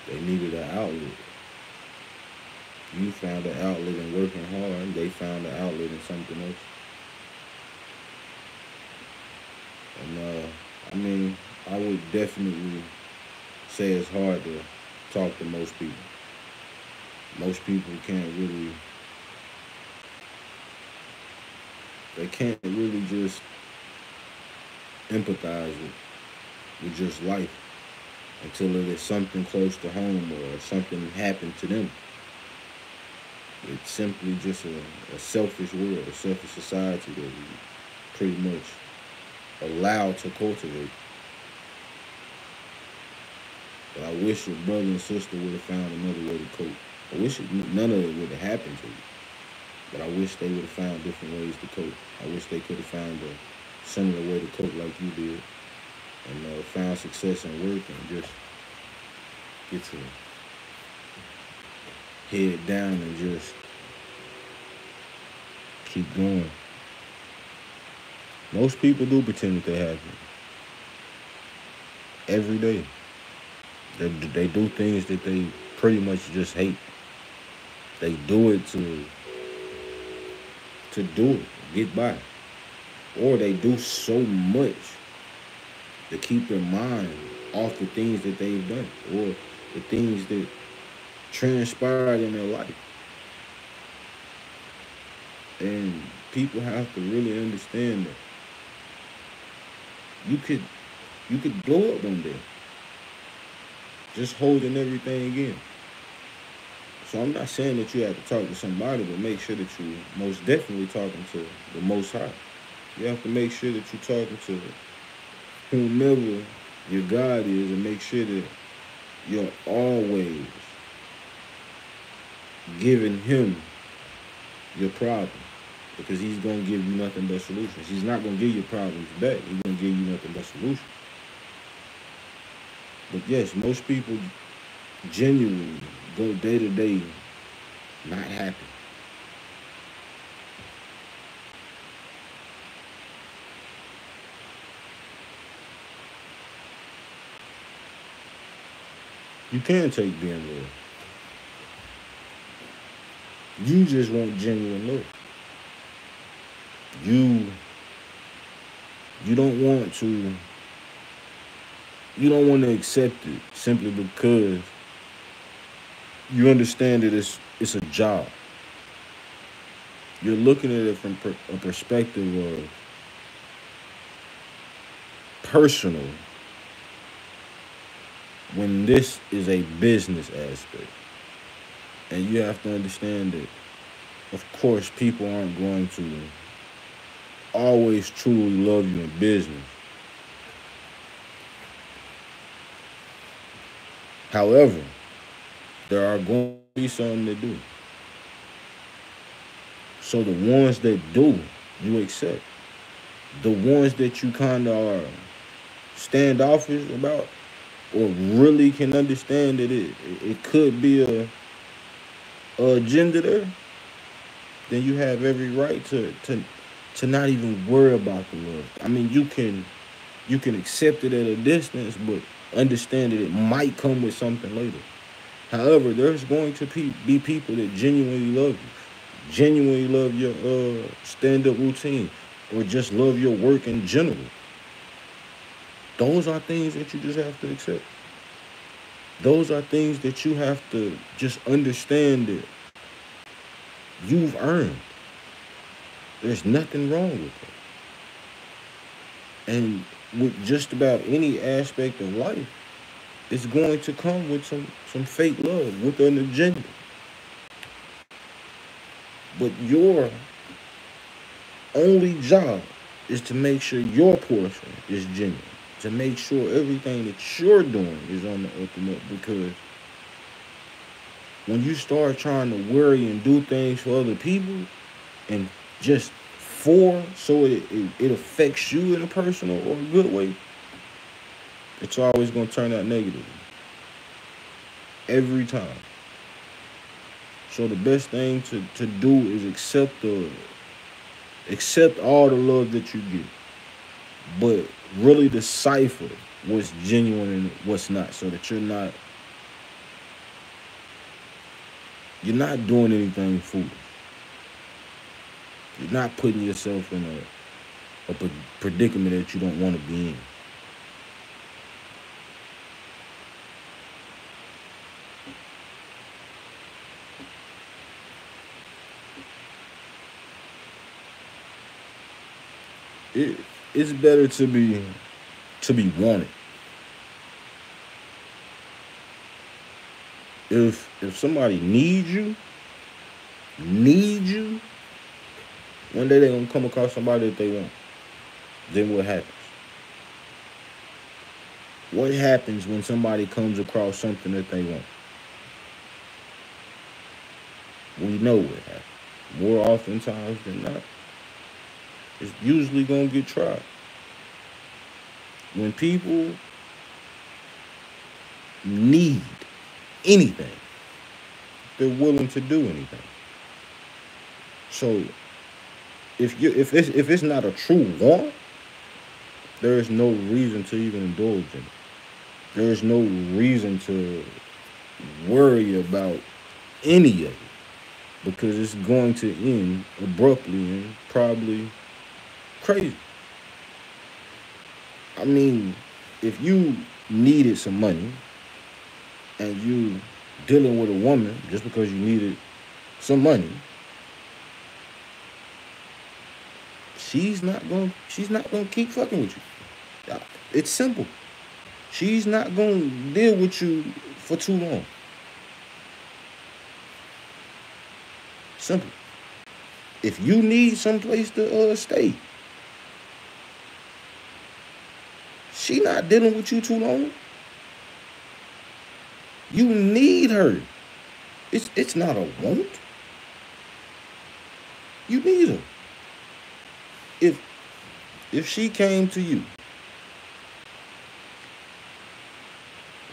they needed an outlet. You found an outlet in working hard. They found an outlet in something else. And uh, I mean, I would definitely say it's hard to talk to most people. Most people can't really, they can't really just empathize with, with just life until it is something close to home or something happened to them. It's simply just a, a selfish world, a selfish society that we pretty much allowed to cultivate. But I wish your brother and sister would have found another way to cope. I wish it, none of it would have happened to you. But I wish they would have found different ways to cope. I wish they could have found a similar way to cope like you did. And uh, found success in work and just get to head down and just keep going. Most people do pretend that they happy. Every day. They, they do things that they pretty much just hate. They do it to to do it, get by. Or they do so much to keep their mind off the things that they've done. Or the things that transpired in their life. And people have to really understand that you could you could blow up one day. Just holding everything in. So I'm not saying that you have to talk to somebody, but make sure that you most definitely talking to the most high. You have to make sure that you're talking to whomever your God is and make sure that you're always giving him your problem because he's going to give you nothing but solutions. He's not going to give you problems back. He's going to give you nothing but solutions. But yes, most people genuinely go day to day not happy. You can take being loyal. You just want genuine love. You you don't want to you don't want to accept it simply because you understand that it's it's a job. You're looking at it from per, a perspective of personal when this is a business aspect. And you have to understand that, of course, people aren't going to always truly love you in business. However, there are going to be some that do. So the ones that do, you accept. The ones that you kind of are standoffish about, or really can understand that it it could be a, a agenda there, then you have every right to to to not even worry about the love. I mean, you can you can accept it at a distance, but understand that it might come with something later. However, there's going to be people that genuinely love you, genuinely love your uh, stand-up routine, or just love your work in general. Those are things that you just have to accept. Those are things that you have to just understand that you've earned. There's nothing wrong with it. And with just about any aspect of life, it's going to come with some some fake love, with an agenda. But your only job is to make sure your portion is genuine to make sure everything that you're doing is on the up and up because when you start trying to worry and do things for other people and just for so it, it, it affects you in a personal or a good way it's always going to turn out negative. Every time. So the best thing to, to do is accept the accept all the love that you get but really decipher what's genuine and what's not so that you're not you're not doing anything foolish. You're not putting yourself in a, a predicament that you don't want to be in. It it's better to be to be wanted. If if somebody needs you, needs you, one day they're gonna come across somebody that they want. Then what happens? What happens when somebody comes across something that they want? We know what happens. More oftentimes than not is usually going to get tried. When people need anything, they're willing to do anything. So if you if it's if it's not a true want, there is no reason to even indulge in it. There is no reason to worry about any of it because it's going to end abruptly and probably crazy. I mean, if you needed some money and you dealing with a woman just because you needed some money, she's not going she's not going to keep fucking with you. It's simple. She's not going to deal with you for too long. Simple. If you need someplace to uh, stay, she not dealing with you too long. You need her. It's it's not a want. You need her. If if she came to you,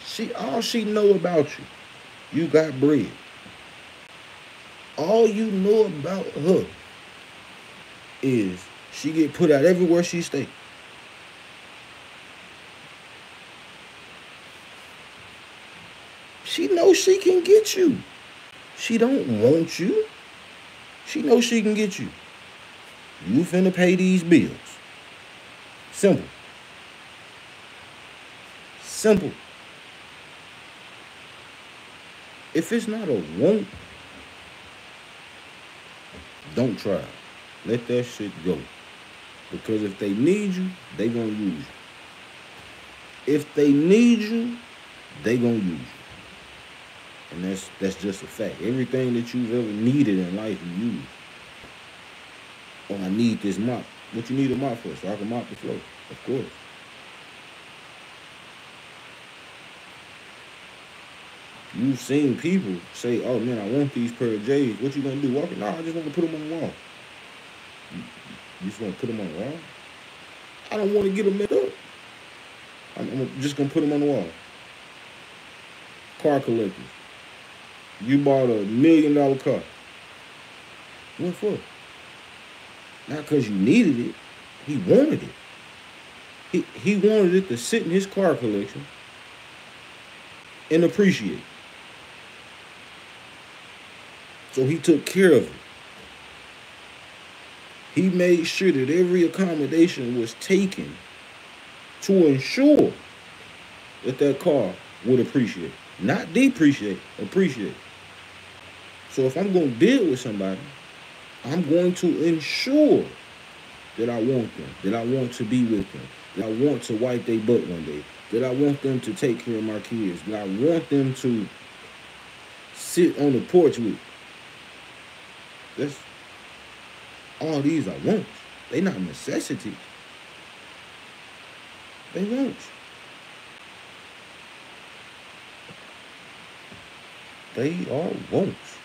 she all she know about you, you got bread. All you know about her is she get put out everywhere she stay. She knows she can get you. She don't want you. She knows she can get you. You finna pay these bills. Simple. Simple. If it's not a want, don't try. Let that shit go. Because if they need you, they gonna use you. If they need you, they gonna use you. And that's that's just a fact. Everything that you've ever needed in life, you use. Oh, I need this mop. What you need a mop for? So I can mop the floor. Of course. You've seen people say, "Oh man, I want these pair of J's." What you gonna do? Walking? No, I just want to put them on the wall. You, just want to put them on the wall? I don't want to get them messed up. I'm just gonna put them on the wall. Car collectors. You bought a million dollar car. What for? Not because you needed it. He wanted it. He, he wanted it to sit in his car collection and appreciate. So he took care of it. He made sure that every accommodation was taken to ensure that that car would appreciate. Not depreciate, appreciate. So if I'm going to deal with somebody, I'm going to ensure that I want them, that I want to be with them, that I want to wipe their butt one day, that I want them to take care of my kids, that I want them to sit on the porch with. That's all these are wants. They not necessities. They wants. They are wants.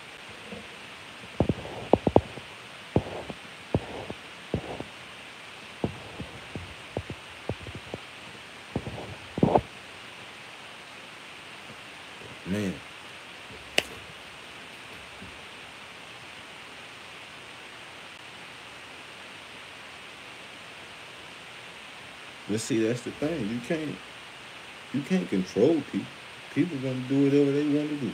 Man. But see, that's the thing. You can't you can't control people. People gonna do whatever they want to do.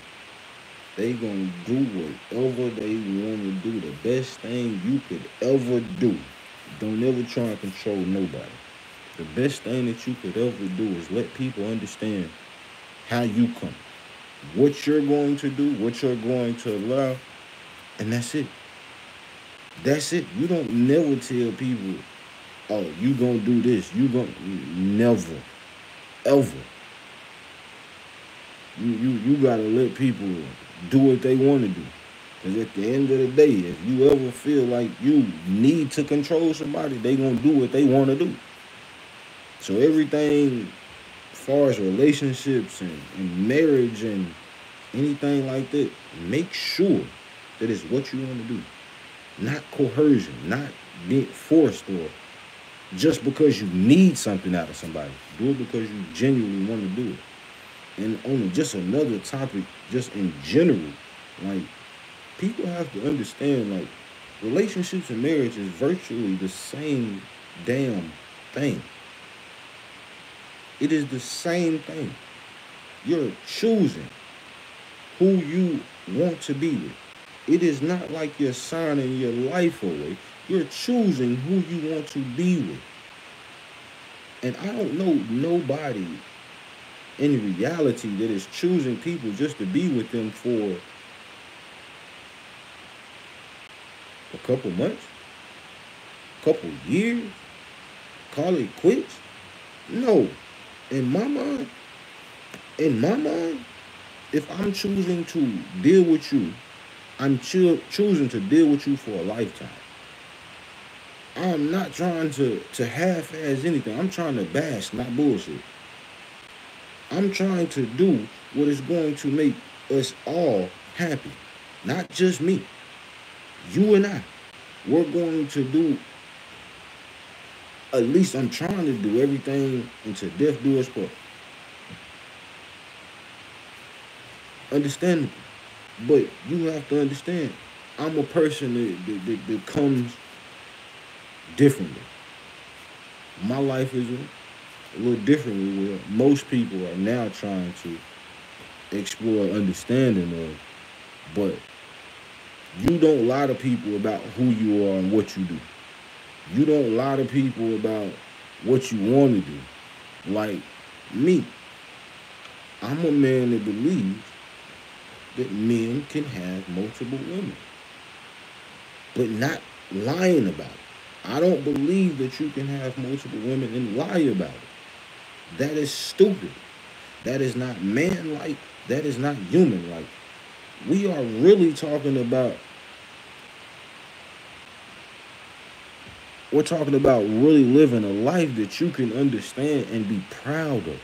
They gonna do whatever they want to do. The best thing you could ever do. Don't ever try and control nobody. The best thing that you could ever do is let people understand how you come, what you're going to do, what you're going to allow, and that's it. That's it. You don't never tell people, oh, you gonna do this. You gonna never, ever. You you you gotta let people do what they want to do. Cause at the end of the day, if you ever feel like you need to control somebody, they gonna do what they want to do. So everything, as far as relationships and, and marriage and anything like that, make sure that it's what you want to do, not coercion, not being forced or just because you need something out of somebody. Do it because you genuinely want to do it. And on just another topic, just in general, like people have to understand, like relationships and marriage is virtually the same damn thing. It is the same thing. You're choosing who you want to be with. It is not like you're signing your life away. You're choosing who you want to be with. And I don't know nobody in reality that is choosing people just to be with them for a couple months, a couple years, call it quits. No, in my mind, in my mind, if I'm choosing to deal with you, I'm cho- choosing to deal with you for a lifetime. I'm not trying to to half-ass anything. I'm trying to bash, not bullshit. I'm trying to do what is going to make us all happy, not just me. You and I, we're going to do. At least I'm trying to do everything until death do us part. Understandable, but you have to understand. I'm a person that, that, that, that comes differently. My life is a, little differently where most people are now trying to explore understanding of, but you don't lie to people about who you are and what you do. You don't lie to people about what you want to do. Like me, I'm a man that believes that men can have multiple women, but not lying about it. I don't believe that you can have multiple women and lie about it. That is stupid. That is not man like. That is not human like. We are really talking about. We're talking about really living a life that you can understand and be proud of.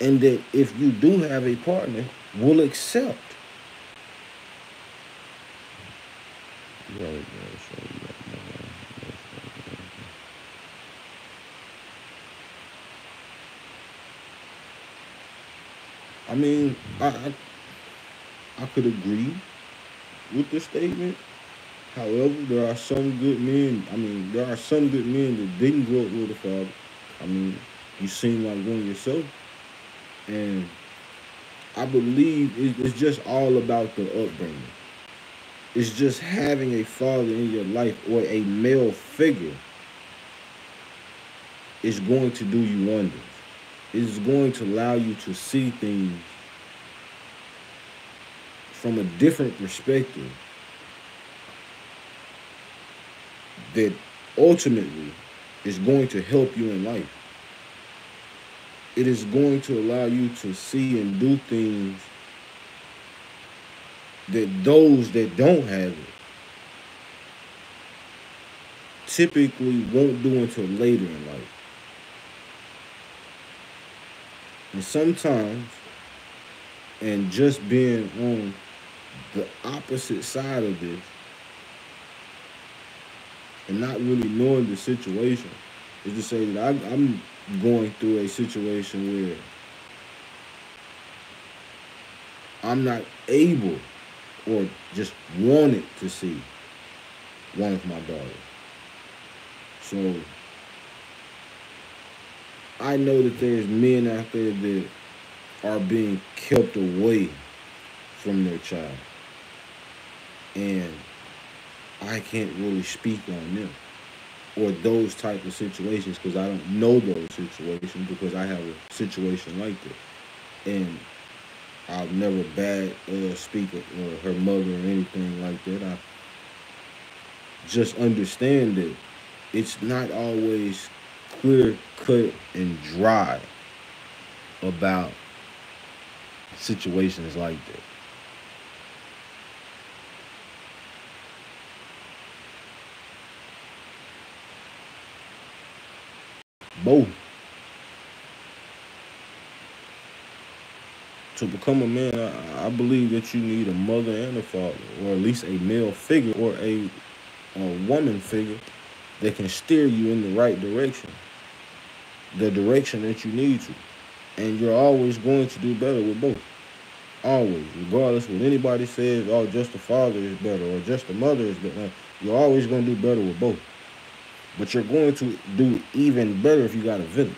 And that if you do have a partner, will accept. Right, I mean, I, I could agree with the statement. However, there are some good men. I mean, there are some good men that didn't grow up with a father. I mean, you seem like one yourself, and I believe it's just all about the upbringing. It's just having a father in your life or a male figure is going to do you wonders. It's going to allow you to see things from a different perspective that ultimately is going to help you in life. It is going to allow you to see and do things that those that don't have it typically won't do until later in life. And sometimes, and just being on the opposite side of this and not really knowing the situation is to say that I, I'm going through a situation where I'm not able or just wanted to see one of my daughters. So I know that there's men out there that are being kept away from their child. And I can't really speak on them or those type of situations because I don't know those situations because I have a situation like that. And I'll never bad uh, speak of or her mother or anything like that. I just understand that it's not always clear cut and dry about situations like that. Both. To become a man, I, I believe that you need a mother and a father, or at least a male figure or a, a woman figure that can steer you in the right direction, the direction that you need to. And you're always going to do better with both. Always, regardless what anybody says, oh, just the father is better or just the mother is better. You're always going to do better with both. But you're going to do even better if you got a village,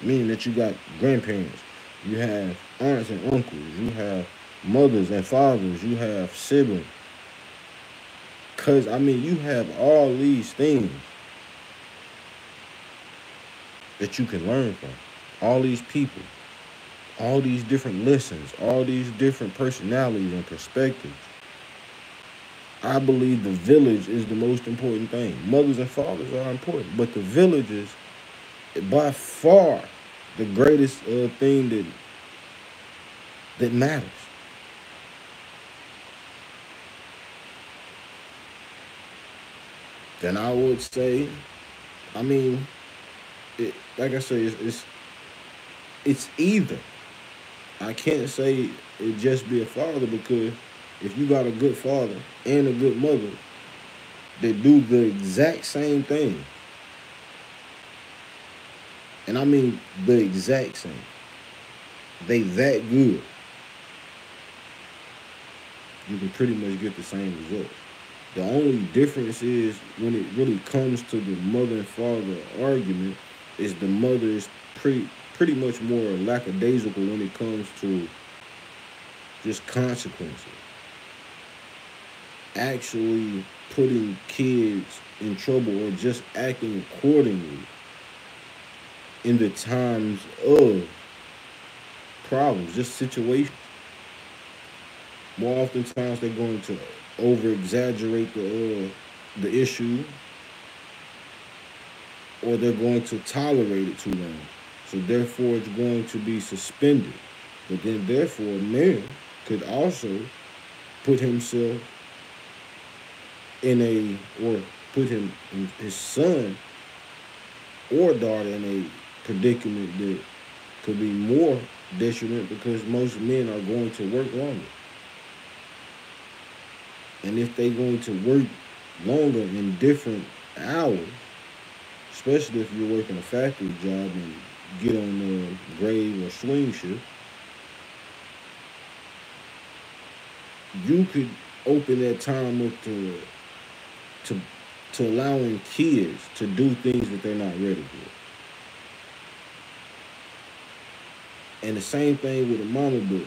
meaning that you got grandparents, you have aunts and uncles, you have mothers and fathers, you have siblings. Because, I mean, you have all these things that you can learn from. all these people, all these different lessons, all these different personalities and perspectives. I believe the village is the most important thing. Mothers and fathers are important, but the village is by far the greatest uh, thing that that matters. Then I would say, I mean, like I say, it's, it's it's either. I can't say it just be a father because if you got a good father and a good mother that do the exact same thing, and I mean the exact same, they that good, you can pretty much get the same result. The only difference is when it really comes to the mother and father argument, is the mother is pretty pretty much more lackadaisical when it comes to just consequences. Actually putting kids in trouble or just acting accordingly in the times of problems, just situations. More oftentimes they're going to over exaggerate the uh, the issue or they're going to tolerate it too long. So therefore it's going to be suspended. But then therefore a man could also put himself in a or put him his son or daughter in a predicament that could be more detriment because most men are going to work longer. And if they're going to work longer in different hours, especially if you're working a factory job and get on the grave or swing shift, you could open that time up to to to allowing kids to do things that they're not ready for. And the same thing with a mama book,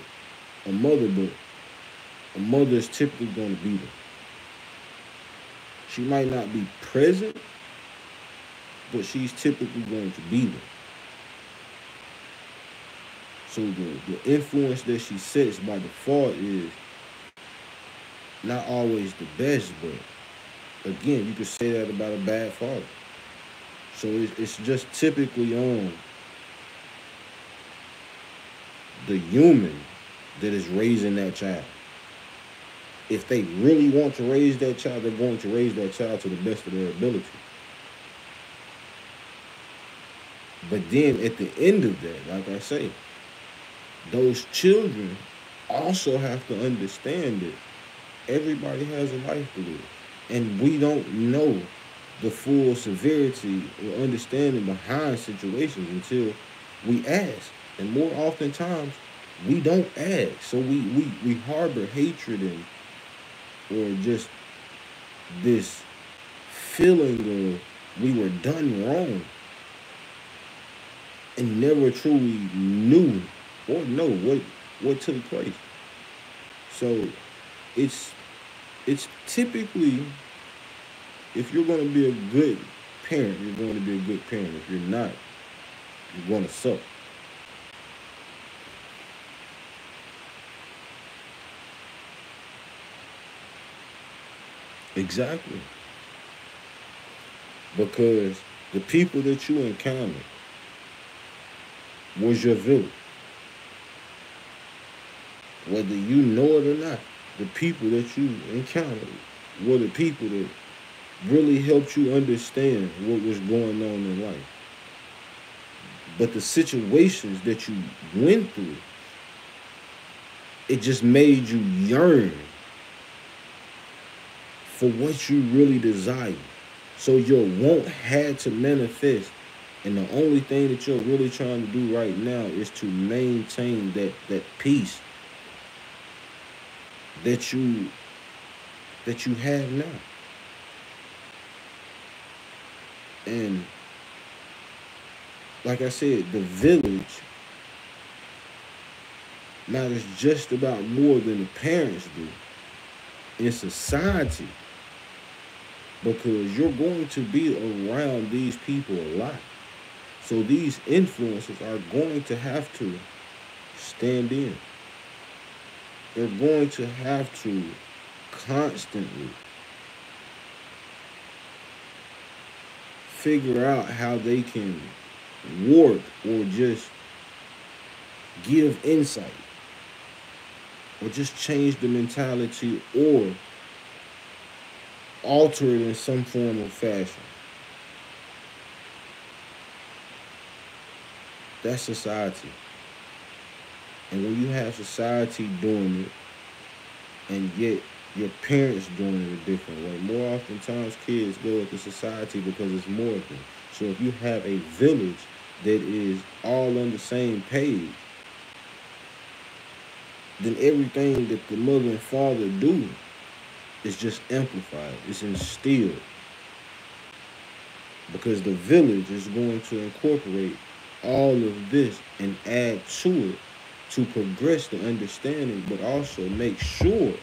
a mother book a mother is typically going to be there. She might not be present, but she's typically going to be there. So the, the influence that she sets by default is not always the best, but again, you could say that about a bad father. So it's, it's just typically on the human that is raising that child if they really want to raise that child, they're going to raise that child to the best of their ability. But then at the end of that, like I say, those children also have to understand that everybody has a life to live. And we don't know the full severity or understanding behind situations until we ask. And more oftentimes, we don't ask. So we, we, we harbor hatred and or just this feeling of we were done wrong and never truly knew or know what what took place. So it's it's typically if you're going to be a good parent, you're going to be a good parent. If you're not, you're going to suck. Exactly. Because the people that you encountered was your village. Whether you know it or not, the people that you encountered were the people that really helped you understand what was going on in life. But the situations that you went through, it just made you yearn for what you really desire. So your want had to manifest. And the only thing that you're really trying to do right now is to maintain that that peace that you that you have now. And like I said, the village matters just about more than the parents do in society because you're going to be around these people a lot. So these influences are going to have to stand in. They're going to have to constantly figure out how they can warp or just give insight or just change the mentality or alter it in some form or fashion. That's society. And when you have society doing it, and yet your parents doing it a different way, more often times kids go with the society because it's more of them. So if you have a village that is all on the same page, then everything that the mother and father do is just amplified. It's instilled. Because the village is going to incorporate all of this and add to it to progress the understanding, but also make sure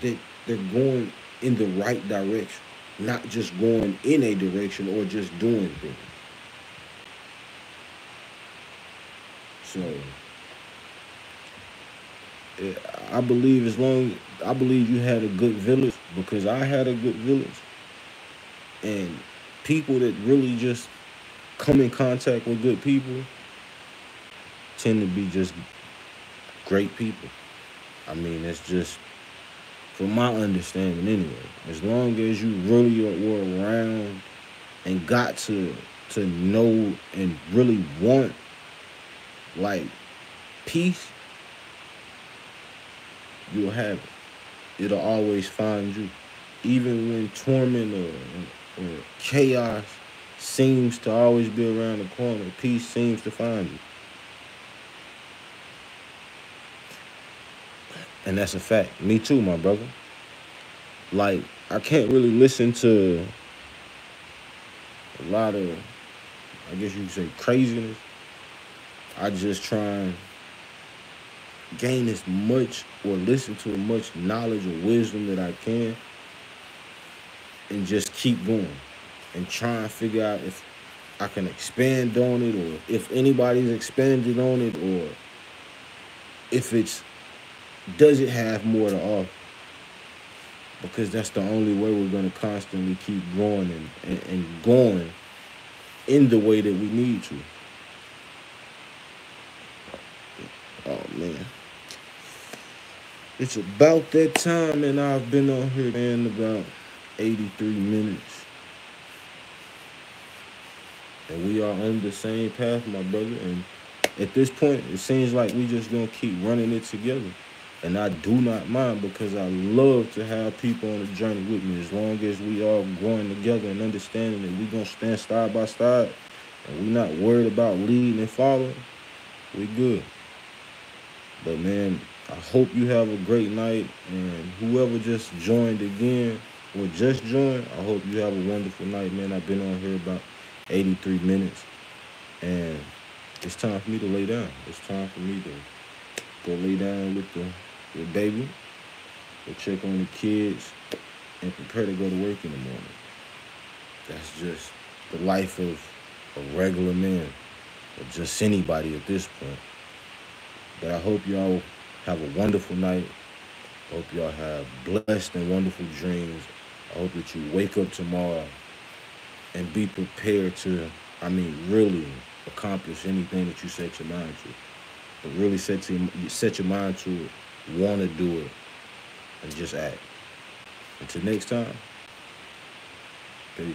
that they're going in the right direction, not just going in a direction or just doing things. So I believe as long I believe you had a good village because I had a good village and people that really just come in contact with good people tend to be just great people. I mean, it's just from my understanding anyway. As long as you really were around and got to to know and really want like peace, you'll have it. It'll always find you. Even when torment or, or chaos seems to always be around the corner, peace seems to find you. And that's a fact. Me too, my brother. Like, I can't really listen to a lot of, I guess you could say, craziness. I just try and gain as much or listen to as much knowledge or wisdom that I can and just keep going and try and figure out if I can expand on it or if anybody's expanded on it or if it's does it have more to offer? Because that's the only way we're going to constantly keep growing and, and, and going in the way that we need to. Oh, man. It's about that time, and I've been on here, man, about 83 minutes. And we are on the same path, my brother. And at this point, it seems like we just gonna keep running it together. And I do not mind because I love to have people on the journey with me as long as we all growing together and understanding that we to stand side by side and we not worried about leading and following. We good. But man, I hope you have a great night. And whoever just joined again or just joined, I hope you have a wonderful night, man. I've been on here about 83 minutes. And it's time for me to lay down. It's time for me to go lay down with the with baby, go check on the kids, and prepare to go to work in the morning. That's just the life of a regular man, or just anybody at this point. But I hope y'all have a wonderful night. I hope y'all have blessed and wonderful dreams. I hope that you wake up tomorrow and be prepared to, I mean, really accomplish anything that you set your mind to. But really set, to, set your mind to want to do it and just act. Until next time, peace.